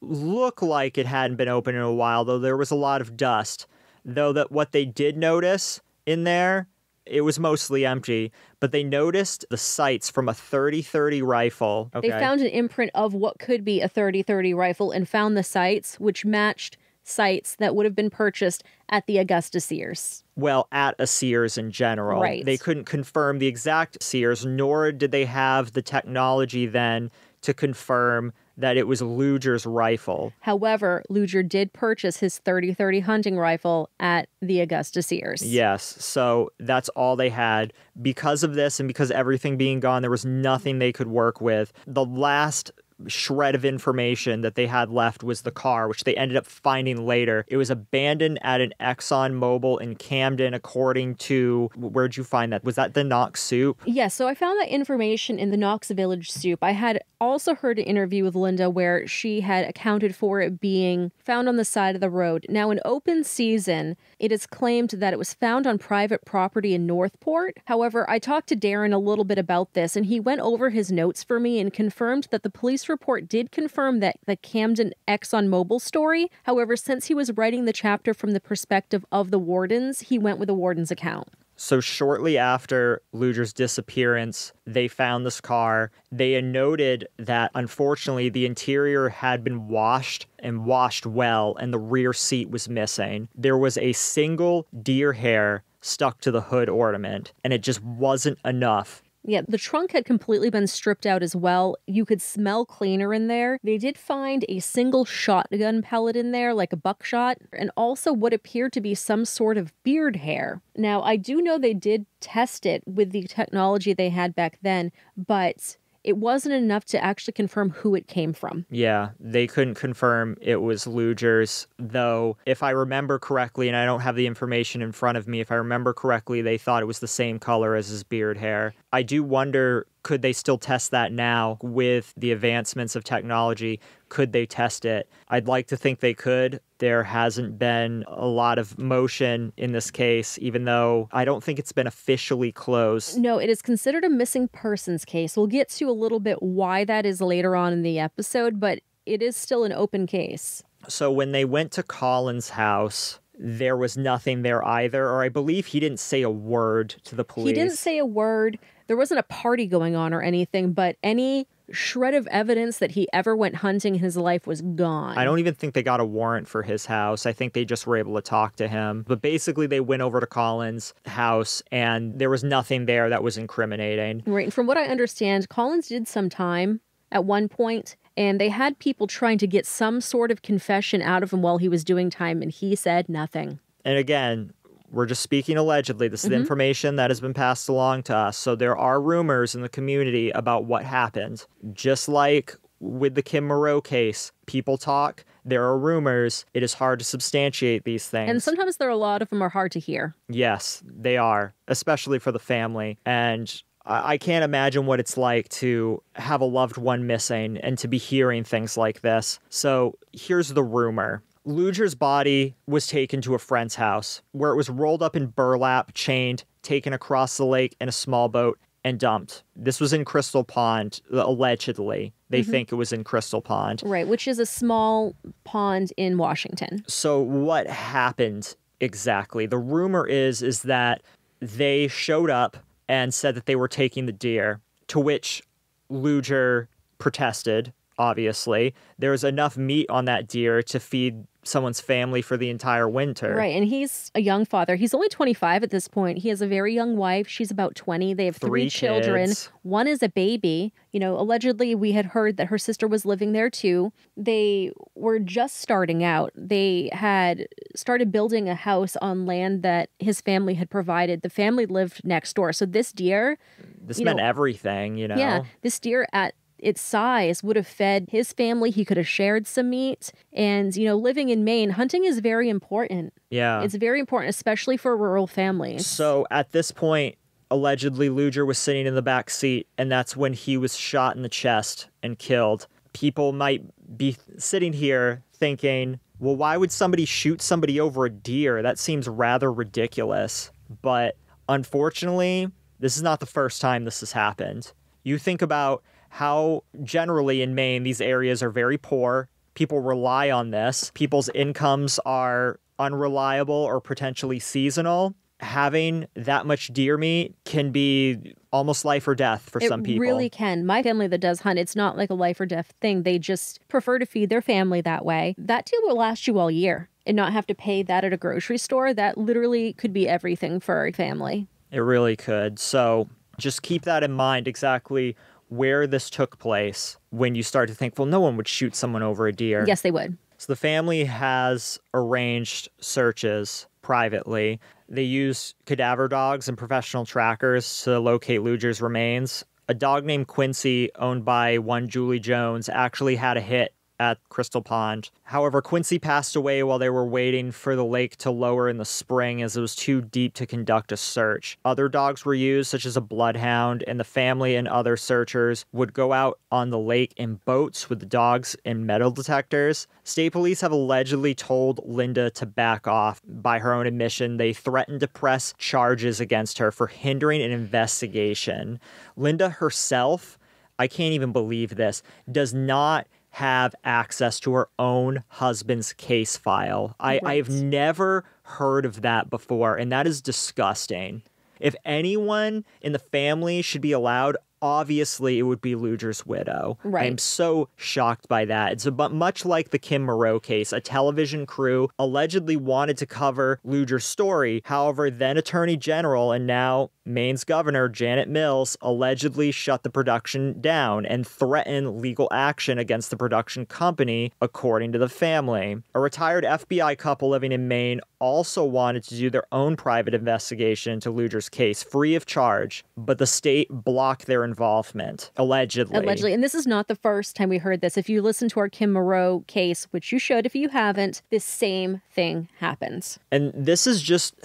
look like it hadn't been open in a while, though there was a lot of dust. Though that what they did notice in there, it was mostly empty, but they noticed the sights from a 30-30 rifle. Okay. They found an imprint of what could be a 30-30 rifle and found the sights which matched sights that would have been purchased at the Augusta Sears. well at a Sears in general. Right. They couldn't confirm the exact Sears, nor did they have the technology then to confirm that it was Ludger's rifle. However, Ludger did purchase his 30-30 hunting rifle at the Augusta Sears. Yes, so that's all they had. Because of this and because everything being gone, there was nothing they could work with. The last shred of information that they had left was the car, which they ended up finding later. It was abandoned at an Exxon Mobil in Camden, according to where'd you find that? Was that the Knox soup? Yes, yeah, so I found that information in the Knox Village soup. I had also heard an interview with Linda where she had accounted for it being found on the side of the road. Now, in open season, it is claimed that it was found on private property in Northport. However, I talked to Daren a little bit about this, and he went over his notes for me and confirmed that the police report did confirm that the Camden Exxon Mobil story. However, since he was writing the chapter from the perspective of the wardens, he went with the warden's account. So, shortly after Ludger's disappearance, they found this car. They noted that unfortunately the interior had been washed and washed well, and the rear seat was missing. There was a single deer hair stuck to the hood ornament, and it just wasn't enough yeah, the trunk had completely been stripped out as well. You could smell cleaner in there. They did find a single shotgun pellet in there, like a buckshot, and also what appeared to be some sort of beard hair. Now, I do know they did test it with the technology they had back then, but it wasn't enough to actually confirm who it came from. Yeah, they couldn't confirm it was Ludger's, though, if I remember correctly, and I don't have the information in front of me, if I remember correctly, they thought it was the same color as his beard hair. I do wonder could they still test that now with the advancements of technology? Could they test it? I'd like to think they could. There hasn't been a lot of motion in this case, even though I don't think it's been officially closed. No, it is considered a missing persons case. We'll get to a little bit why that is later on in the episode, but it is still an open case. So when they went to Collins' house, there was nothing there either, or I believe he didn't say a word to the police. He didn't say a word there wasn't a party going on or anything, but any shred of evidence that he ever went hunting in his life was gone. I don't even think they got a warrant for his house. I think they just were able to talk to him. But basically, they went over to Collins' house and there was nothing there that was incriminating. Right. And from what I understand, Collins did some time at one point and they had people trying to get some sort of confession out of him while he was doing time, and he said nothing. And again, we're just speaking allegedly. This is mm-hmm. information that has been passed along to us. So there are rumors in the community about what happened. Just like with the Kim Moreau case, people talk, there are rumors. It is hard to substantiate these things. And sometimes there are a lot of them are hard to hear. Yes, they are, especially for the family. And I can't imagine what it's like to have a loved one missing and to be hearing things like this. So here's the rumor Ludger's body was taken to a friend's house where it was rolled up in burlap, chained, taken across the lake in a small boat, and dumped. This was in Crystal Pond, allegedly. They mm-hmm. think it was in Crystal Pond. Right, which is a small pond in Washington. So what happened exactly? The rumor is is that they showed up and said that they were taking the deer, to which Ludger protested, obviously. There was enough meat on that deer to feed someone's family for the entire winter. Right. And he's a young father. He's only 25 at this point. He has a very young wife. She's about 20. They have three, three children. One is a baby. You know, allegedly, we had heard that her sister was living there too. They were just starting out. They had started building a house on land that his family had provided. The family lived next door. So this deer. This meant know, everything, you know? Yeah. This deer at its size would have fed his family. He could have shared some meat. And, you know, living in Maine, hunting is very important. Yeah. It's very important, especially for rural families. So at this point, allegedly, Ludger was sitting in the back seat, and that's when he was shot in the chest and killed. People might be sitting here thinking, well, why would somebody shoot somebody over a deer? That seems rather ridiculous. But unfortunately, this is not the first time this has happened. You think about how generally in Maine these areas are very poor. People rely on this. People's incomes are unreliable or potentially seasonal. Having that much deer meat can be almost life or death for it some people. It really can. My family that does hunt, it's not like a life or death thing. They just prefer to feed their family that way. That deal will last you all year and not have to pay that at a grocery store. That literally could be everything for a family. It really could. So just keep that in mind exactly where this took place when you start to think, well, no one would shoot someone over a deer. Yes, they would. So the family has arranged searches privately. They use cadaver dogs and professional trackers to locate Ludger's remains. A dog named Quincy, owned by one Julie Jones, actually had a hit at Crystal Pond. However, Quincy passed away while they were waiting for the lake to lower in the spring as it was too deep to conduct a search. Other dogs were used, such as a bloodhound, and the family and other searchers would go out on the lake in boats with the dogs and metal detectors. State police have allegedly told Linda to back off. By her own admission, they threatened to press charges against her for hindering an investigation. Linda herself, I can't even believe this, does not have access to her own husband's case file. I, I have never heard of that before, and that is disgusting. If anyone in the family should be allowed, obviously it would be Ludger's widow. Right. I'm so shocked by that. It's about much like the Kim Moreau case. A television crew allegedly wanted to cover Ludger's story. However, then Attorney General and now Maine's governor, Janet Mills, allegedly shut the production down and threatened legal action against the production company, according to the family. A retired FBI couple living in Maine also wanted to do their own private investigation into Ludger's case, free of charge, but the state blocked their involvement, allegedly. Allegedly. And this is not the first time we heard this. If you listen to our Kim Moreau case, which you should if you haven't, this same thing happens. And this is just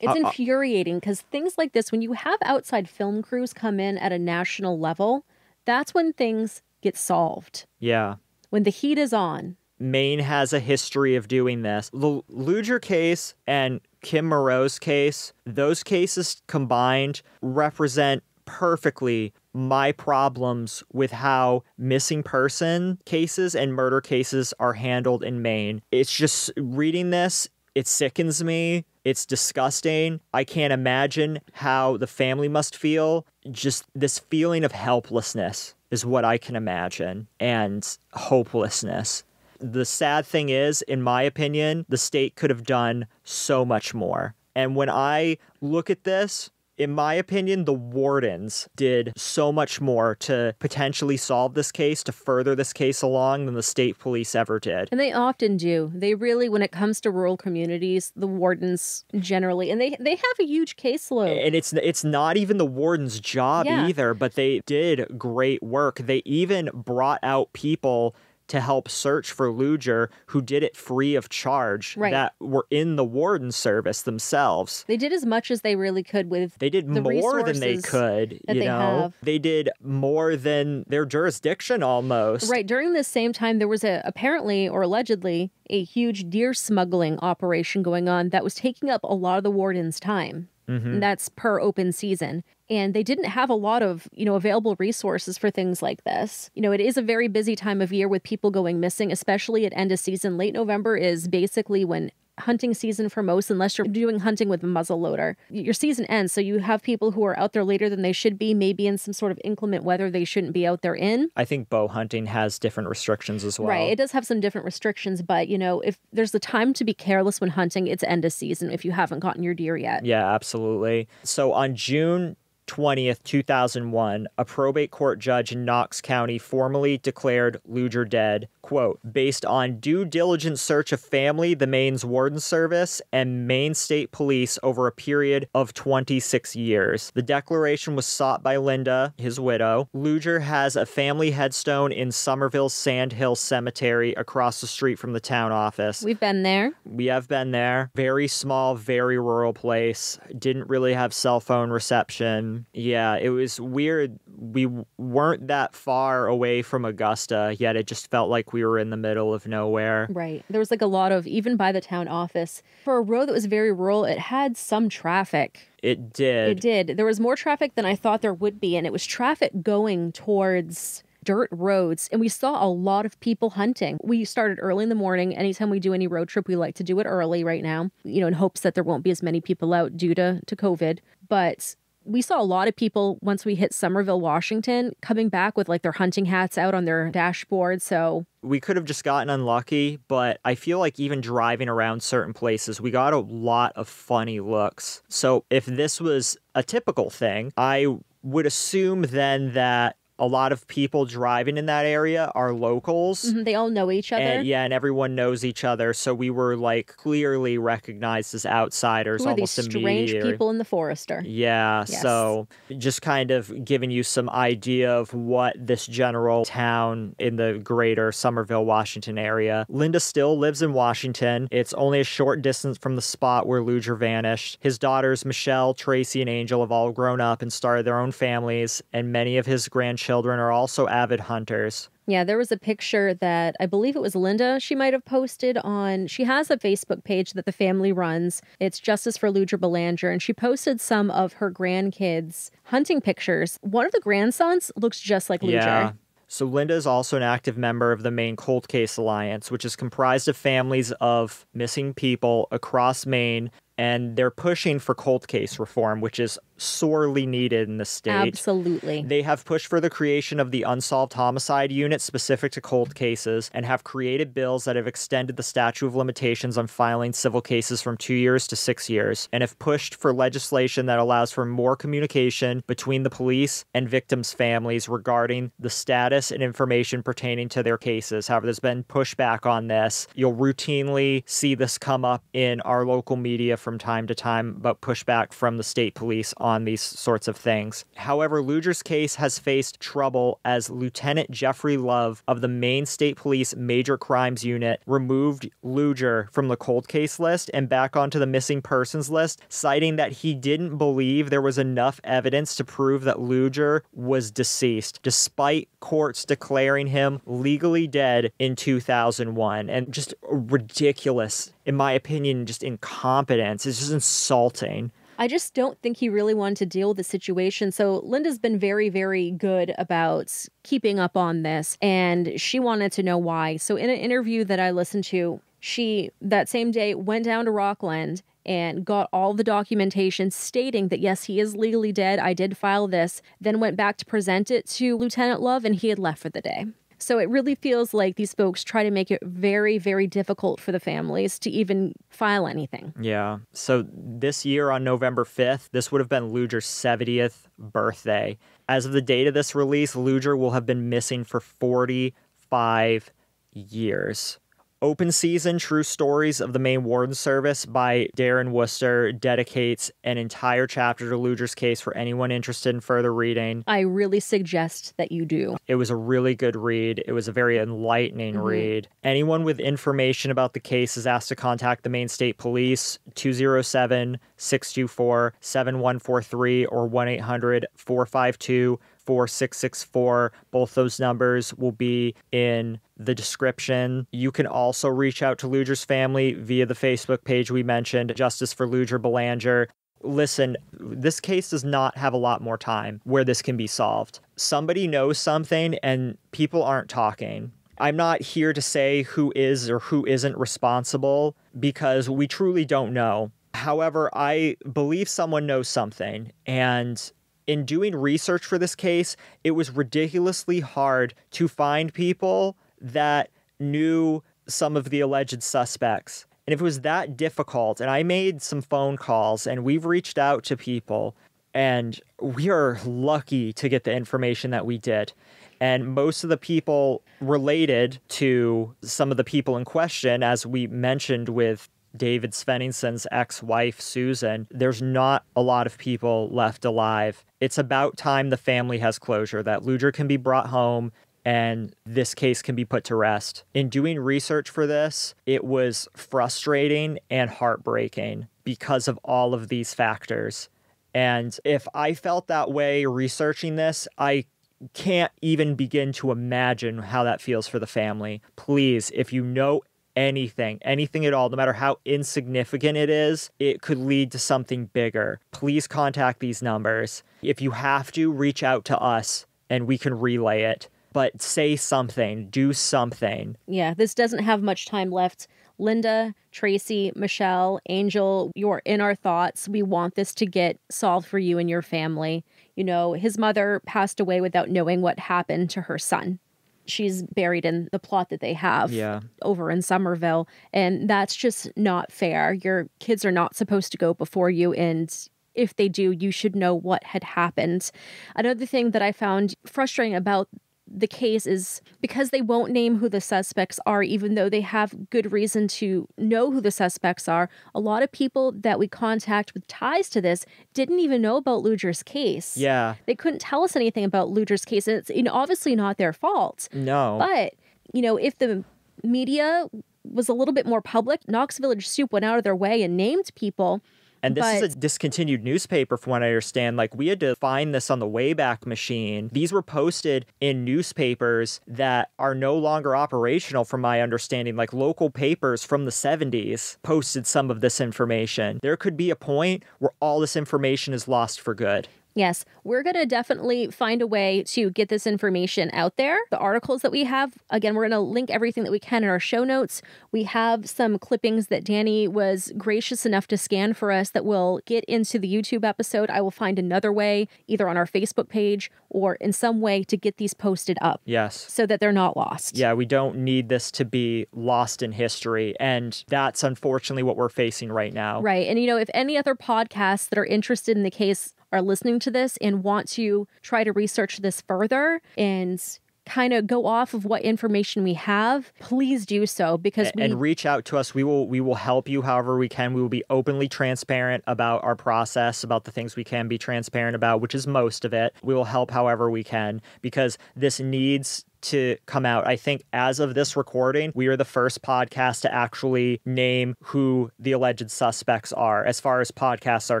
It's uh, uh, infuriating because things like this, when you have outside film crews come in at a national level, that's when things get solved. yeah. When the heat is on. Maine has a history of doing this. The Ludger case and Kim Moreau's case, those cases combined represent perfectly my problems with how missing person cases and murder cases are handled in Maine. It's just reading this, it sickens me. It's disgusting. I can't imagine how the family must feel. Just this feeling of helplessness is what I can imagine and hopelessness. The sad thing is, in my opinion, the state could have done so much more. And when I look at this, in my opinion, the wardens did so much more to potentially solve this case, to further this case along than the state police ever did. And they often do. They really, when it comes to rural communities, the wardens generally, and they, they have a huge caseload. And it's it's not even the warden's job Yeah. either, but they did great work. They even brought out people to help search for Ludger who did it free of charge Right. that were in the warden service themselves. They did as much as they really could with They did the more than they could, you they know. have. They did more than their jurisdiction almost. Right. During this same time, there was a apparently or allegedly a huge deer smuggling operation going on that was taking up a lot of the warden's time. And that's per open season. And they didn't have a lot of, you know, available resources for things like this. You know, it is a very busy time of year with people going missing, especially at end of season. Late November is basically when hunting season for most, unless you're doing hunting with a muzzle loader. Your season ends, so you have people who are out there later than they should be, maybe in some sort of inclement weather they shouldn't be out there in. I think bow hunting has different restrictions as well. Right. It does have some different restrictions, but you know, if there's the time to be careless when hunting, it's end of season if you haven't gotten your deer yet. Yeah, absolutely. So on June 20th, 2001, a probate court judge in Knox County formally declared Ludger dead. Quote, based on due diligent search of family, the Maine's Warden Service, and Maine State Police over a period of 26 years. The declaration was sought by Linda, his widow. Ludger has a family headstone in Somerville Sand Hill Cemetery across the street from the town office. We've been there. We have been there. Very small, very rural place. Didn't really have cell phone reception. Mm-hmm. Yeah, it was weird. We weren't that far away from Augusta, yet it just felt like we were in the middle of nowhere. Right. There was like a lot of, even by the town office, for a road that was very rural, it had some traffic. It did. It did. There was more traffic than I thought there would be, and it was traffic going towards dirt roads and we saw a lot of people hunting. We started early in the morning. Anytime we do any road trip, we like to do it early right now, you know, in hopes that there won't be as many people out due to to COVID. But we saw a lot of people once we hit Somerville, Washington, coming back with like their hunting hats out on their dashboard. So we could have just gotten unlucky, but I feel like even driving around certain places, we got a lot of funny looks. So if this was a typical thing, I would assume then that a lot of people driving in that area are locals. Mhm, They all know each other. And yeah, and everyone knows each other, so we were like clearly recognized as outsiders Who are these almost strange immediately. people in the Forester? Yeah, Yes. so just kind of giving you some idea of what this general town in the greater Somerville, Washington area. Linda still lives in Washington. It's only a short distance from the spot where Ludger vanished. His daughters, Michelle, Traci, and Angel, have all grown up and started their own families, and many of his grandchildren are also avid hunters. Yeah, there was a picture that I believe it was Linda. She might have posted on. She has a Facebook page that the family runs. It's Justice for Ludger Belanger, and she posted some of her grandkids' hunting pictures. One of the grandsons looks just like Ludger. Yeah. So Linda is also an active member of the Maine Cold Case Alliance, which is comprised of families of missing people across Maine, and they're pushing for cold case reform, which is sorely needed in the state. Absolutely. They have pushed for the creation of the Unsolved Homicide Unit specific to cold cases and have created bills that have extended the statute of limitations on filing civil cases from two years to six years, and have pushed for legislation that allows for more communication between the police and victims' families regarding the status and information pertaining to their cases. However, there's been pushback on this. You'll routinely see this come up in our local media from time to time but pushback from the state police on these sorts of things. However, Ludger's case has faced trouble as Lieutenant Jeffrey Love of the Maine State Police Major Crimes Unit removed Ludger from the cold case list and back onto the missing persons list, citing that he didn't believe there was enough evidence to prove that Ludger was deceased, despite courts declaring him legally dead in 2001. And just ridiculous, in my opinion, just incompetence. It's just insulting. I just don't think he really wanted to deal with the situation. So Linda's been very, very good about keeping up on this, and she wanted to know why. So in an interview that I listened to, she that same day went down to Rockland and got all the documentation stating that yes, he is legally dead. I did file this. Then went back to present it to Lieutenant Love, and he had left for the day. So it really feels like these folks try to make it very, very difficult for the families to even file anything. Yeah. So this year on November 5th, this would have been Ludger's 70th birthday. As of the date of this release, Ludger will have been missing for 45 years. Open Season True Stories of the Maine Warden Service by Daren Worcester dedicates an entire chapter to Ludger's case for anyone interested in further reading. I really suggest that you do. It was a really good read. It was a very enlightening mm-hmm. read. Anyone with information about the case is asked to contact the Maine State Police 207 624 7143 or 1 800 452 4664. Both those numbers will be in the description. You can also reach out to Ludger's family via the Facebook page we mentioned, Justice for Ludger Belanger. Listen, this case does not have a lot more time where this can be solved. Somebody knows something and people aren't talking. I'm not here to say who is or who isn't responsible because we truly don't know. However, I believe someone knows something. And in doing research for this case, it was ridiculously hard to find people that knew some of the alleged suspects. And if it was that difficult, and I made some phone calls and we've reached out to people, and we are lucky to get the information that we did. And most of the people related to some of the people in question, as we mentioned with David Svenningsen's ex wife, Susan, there's not a lot of people left alive. It's about time the family has closure, that Ludger can be brought home and this case can be put to rest. In doing research for this, it was frustrating and heartbreaking because of all of these factors. And if I felt that way researching this, I can't even begin to imagine how that feels for the family. Please, if you know anything, anything at all, no matter how insignificant it is, it could lead to something bigger. Please contact these numbers. If you have to, reach out to us and we can relay it. But say something, do something. Yeah, this doesn't have much time left. Linda, Traci, Michelle, Angel, you're in our thoughts. We want this to get solved for you and your family. You know, his mother passed away without knowing what happened to her son. She's buried in the plot that they have Yeah. over in Somerville. And that's just not fair. Your kids are not supposed to go before you. And if they do, you should know what had happened. Another thing that I found frustrating about the case is because they won't name who the suspects are, even though they have good reason to know who the suspects are. A lot of people that we contact with ties to this didn't even know about Ludger's case. Yeah. They couldn't tell us anything about Ludger's case. And it's you know, obviously not their fault. No. But, you know, if the media was a little bit more public, Knox Village Soup went out of their way and named people And this is a discontinued newspaper, from what I understand. Like, we had to find this on the Wayback Machine. These were posted in newspapers that are no longer operational, from my understanding. Like, local papers from the 70s posted some of this information. There could be a point where all this information is lost for good. Yes, we're going to definitely find a way to get this information out there. The articles that we have, again, we're going to link everything that we can in our show notes. We have some clippings that Danny was gracious enough to scan for us that will get into the YouTube episode. I will find another way, either on our Facebook page or in some way, to get these posted up Yes. so that they're not lost. Yeah, we don't need this to be lost in history. And that's unfortunately what we're facing right now. Right. And, you know, if any other podcasts that are interested in the case are listening to this and want to try to research this further and kind of go off of what information we have, please do so because we. and reach out to us we will we will help you however we can we will be openly transparent about our process about the things we can be transparent about which is most of it we will help however we can because this needs to come out. I think as of this recording, we are the first podcast to actually name who the alleged suspects are as far as podcasts are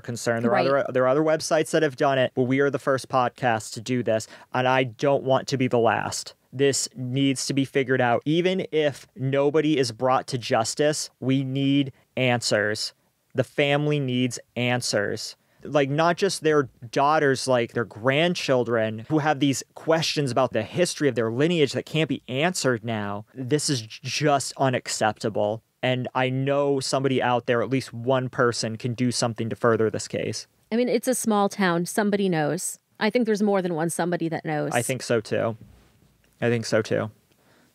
concerned. There Right. are other there are other websites that have done it, but we are the first podcast to do this, and I don't want to be the last. This needs to be figured out. Even if nobody is brought to justice, we need answers. The family needs answers like not just their daughters like their grandchildren who have these questions about the history of their lineage that can't be answered now this is just unacceptable and i know somebody out there at least one person can do something to further this case I mean, it's a small town. Somebody knows. I think there's more than one somebody that knows. i think so too i think so too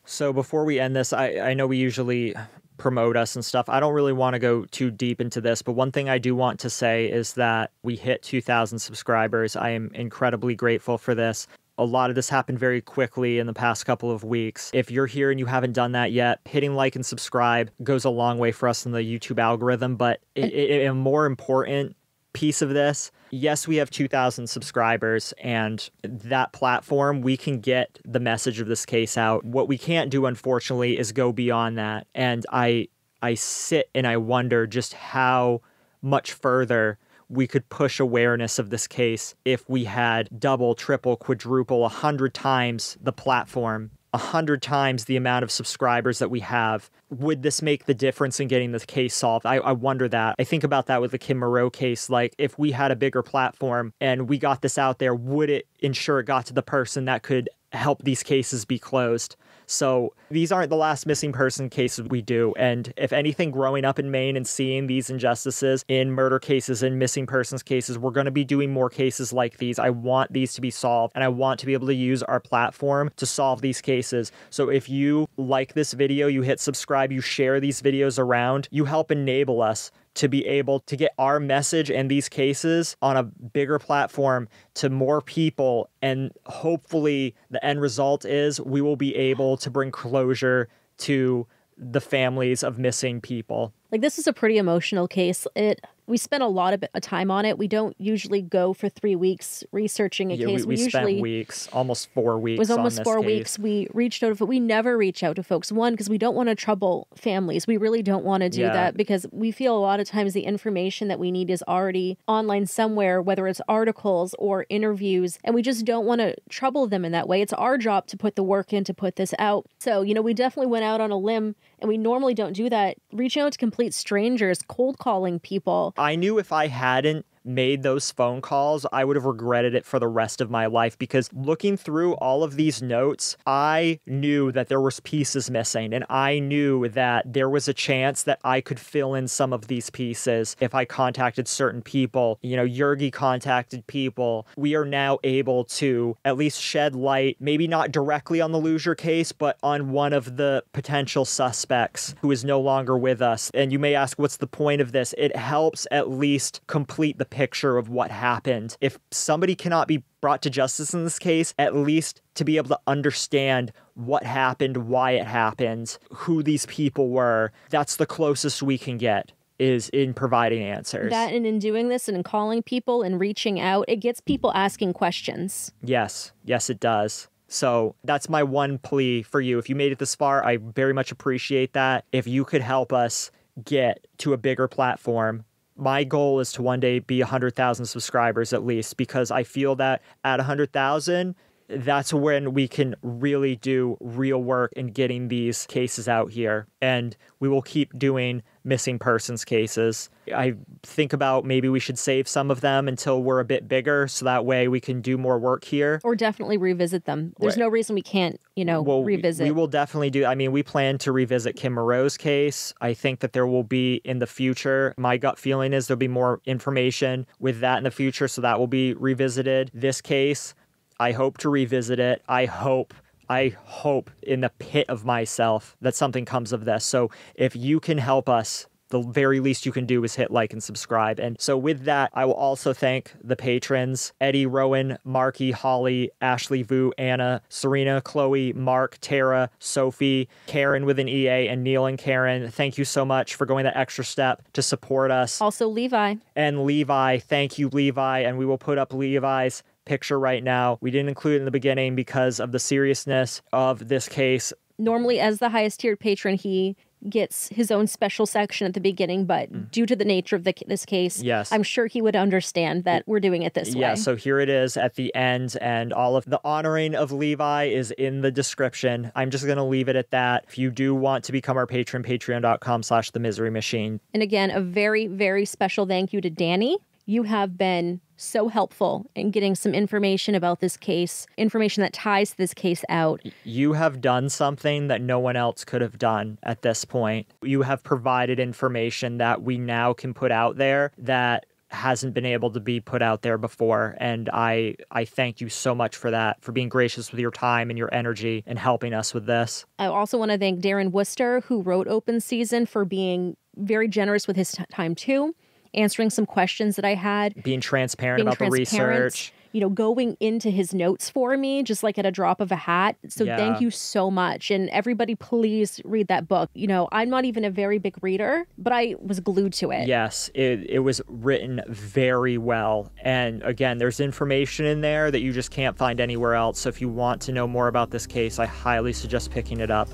so before we end this i, I know we usually promote us and stuff. I don't really want to go too deep into this, but one thing I do want to say is that we hit 2,000 subscribers. I am incredibly grateful for this. A lot of this happened very quickly in the past couple of weeks. If you're here and you haven't done that yet, hitting like and subscribe goes a long way for us in the YouTube algorithm. But it, it, a more important piece of this. Yes we have 2000 subscribers and that platform we can get the message of this case out. What we can't do unfortunately is go beyond that. And i i sit and i wonder just how much further we could push awareness of this case if we had double triple quadruple a hundred times the platform a hundred times the amount of subscribers that we have would this make the difference in getting the case solved? I, I wonder that. I think about that with the Kim Moreau case. Like, if we had a bigger platform and we got this out there, would it ensure it got to the person that could help these cases be closed? So, these aren't the last missing person cases we do. And if anything, growing up in Maine and seeing these injustices in murder cases and missing persons cases, we're going to be doing more cases like these. I want these to be solved and I want to be able to use our platform to solve these cases. So, if you like this video, you hit subscribe, you share these videos around, you help enable us to be able to get our message and these cases on a bigger platform to more people. And hopefully, the end result is we will be able to bring closure to the families of missing people. Like this is a pretty emotional case. It we spent a lot of uh, time on it. We don't usually go for three weeks researching a Yeah, case. we, we usually spent weeks, almost four weeks. it was almost four case. weeks. We reached out to we never reach out to folks. One because we don't want to trouble families. We really don't want to do Yeah. that because we feel a lot of times the information that we need is already online somewhere, whether it's articles or interviews, and we just don't want to trouble them in that way. It's our job to put the work in to put this out. So you know we definitely went out on a limb, and we normally don't do that. Reaching out to complete strangers, cold calling people. I knew if I hadn't made those phone calls, I would have regretted it for the rest of my life because looking through all of these notes, I knew that there was pieces missing and I knew that there was a chance that I could fill in some of these pieces if I contacted certain people. You know, Yergy contacted people. We are now able to at least shed light, maybe not directly on the Ludger case, but on one of the potential suspects who is no longer with us. And you may ask, what's the point of this? It helps at least complete the picture of what happened. If somebody cannot be brought to justice in this case, at least to be able to understand what happened, why it happened, who these people were, that's the closest we can get is in providing answers. That and in doing this and in calling people and reaching out, it gets people asking questions. Yes, yes, it does. So that's my one plea for you. If you made it this far, I very much appreciate that. If you could help us get to a bigger platform, my goal is to one day be 100,000 subscribers at least because I feel that at 100,000, that's when we can really do real work in getting these cases out here. And we will keep doing missing persons cases. I think about maybe we should save some of them until we're a bit bigger so that way we can do more work here. Or definitely revisit them. There's Right. no reason we can't, you know, Well, we- revisit. We will definitely do. I mean, we plan to revisit Kim Moreau's case. I think that there will be in the future. My gut feeling is there'll be more information with that in the future, so that will be revisited. This case, I hope to revisit it. I hope. I hope in the pit of myself that something comes of this. So if you can help us, the very least you can do is hit like and subscribe. And so with that, I will also thank the patrons Eddie, Rowan, Marky, Holly, Ashley, Vu, Anna, Serena, Chloe, Mark, Tara, Sophie, Karen with an EA, and Neil and Karen. Thank you so much for going that extra step to support us. also, Levi. And Levi, thank you, Levi. And we will put up Levi's picture right now. We didn't include it in the beginning because of the seriousness of this case. Normally, as the highest tiered patron, he gets his own special section at the beginning, but due to the nature of the, this case, Mm. Yes. I'm sure he would understand that we're doing it this Yeah, way. Yeah, so here it is at the end, and all of the honoring of Levi is in the description. I'm just gonna leave it at that. If you do want to become our patron, patreon.com slash the misery machine. And again, a very, very special thank you to Danny. You have been so helpful in getting some information about this case, information that ties this case out. You have done something that no one else could have done at this point. You have provided information that we now can put out there that hasn't been able to be put out there before and I I thank you so much for that for being gracious with your time and your energy and helping us with this. I also want to thank Daren Worcester, who wrote Open Season, for being very generous with his t- time too, answering some questions that I had. Being transparent being about the research. you know, going into his notes for me, just like at a drop of a hat. So Yeah. thank you so much. And everybody, please read that book. You know, I'm not even a very big reader, but I was glued to it. Yes, it, it was written very well. And again, there's information in there that you just can't find anywhere else. So if you want to know more about this case, I highly suggest picking it up.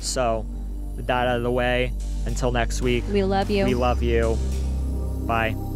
So, with that out of the way, until next week, We love you. we love you. Bye.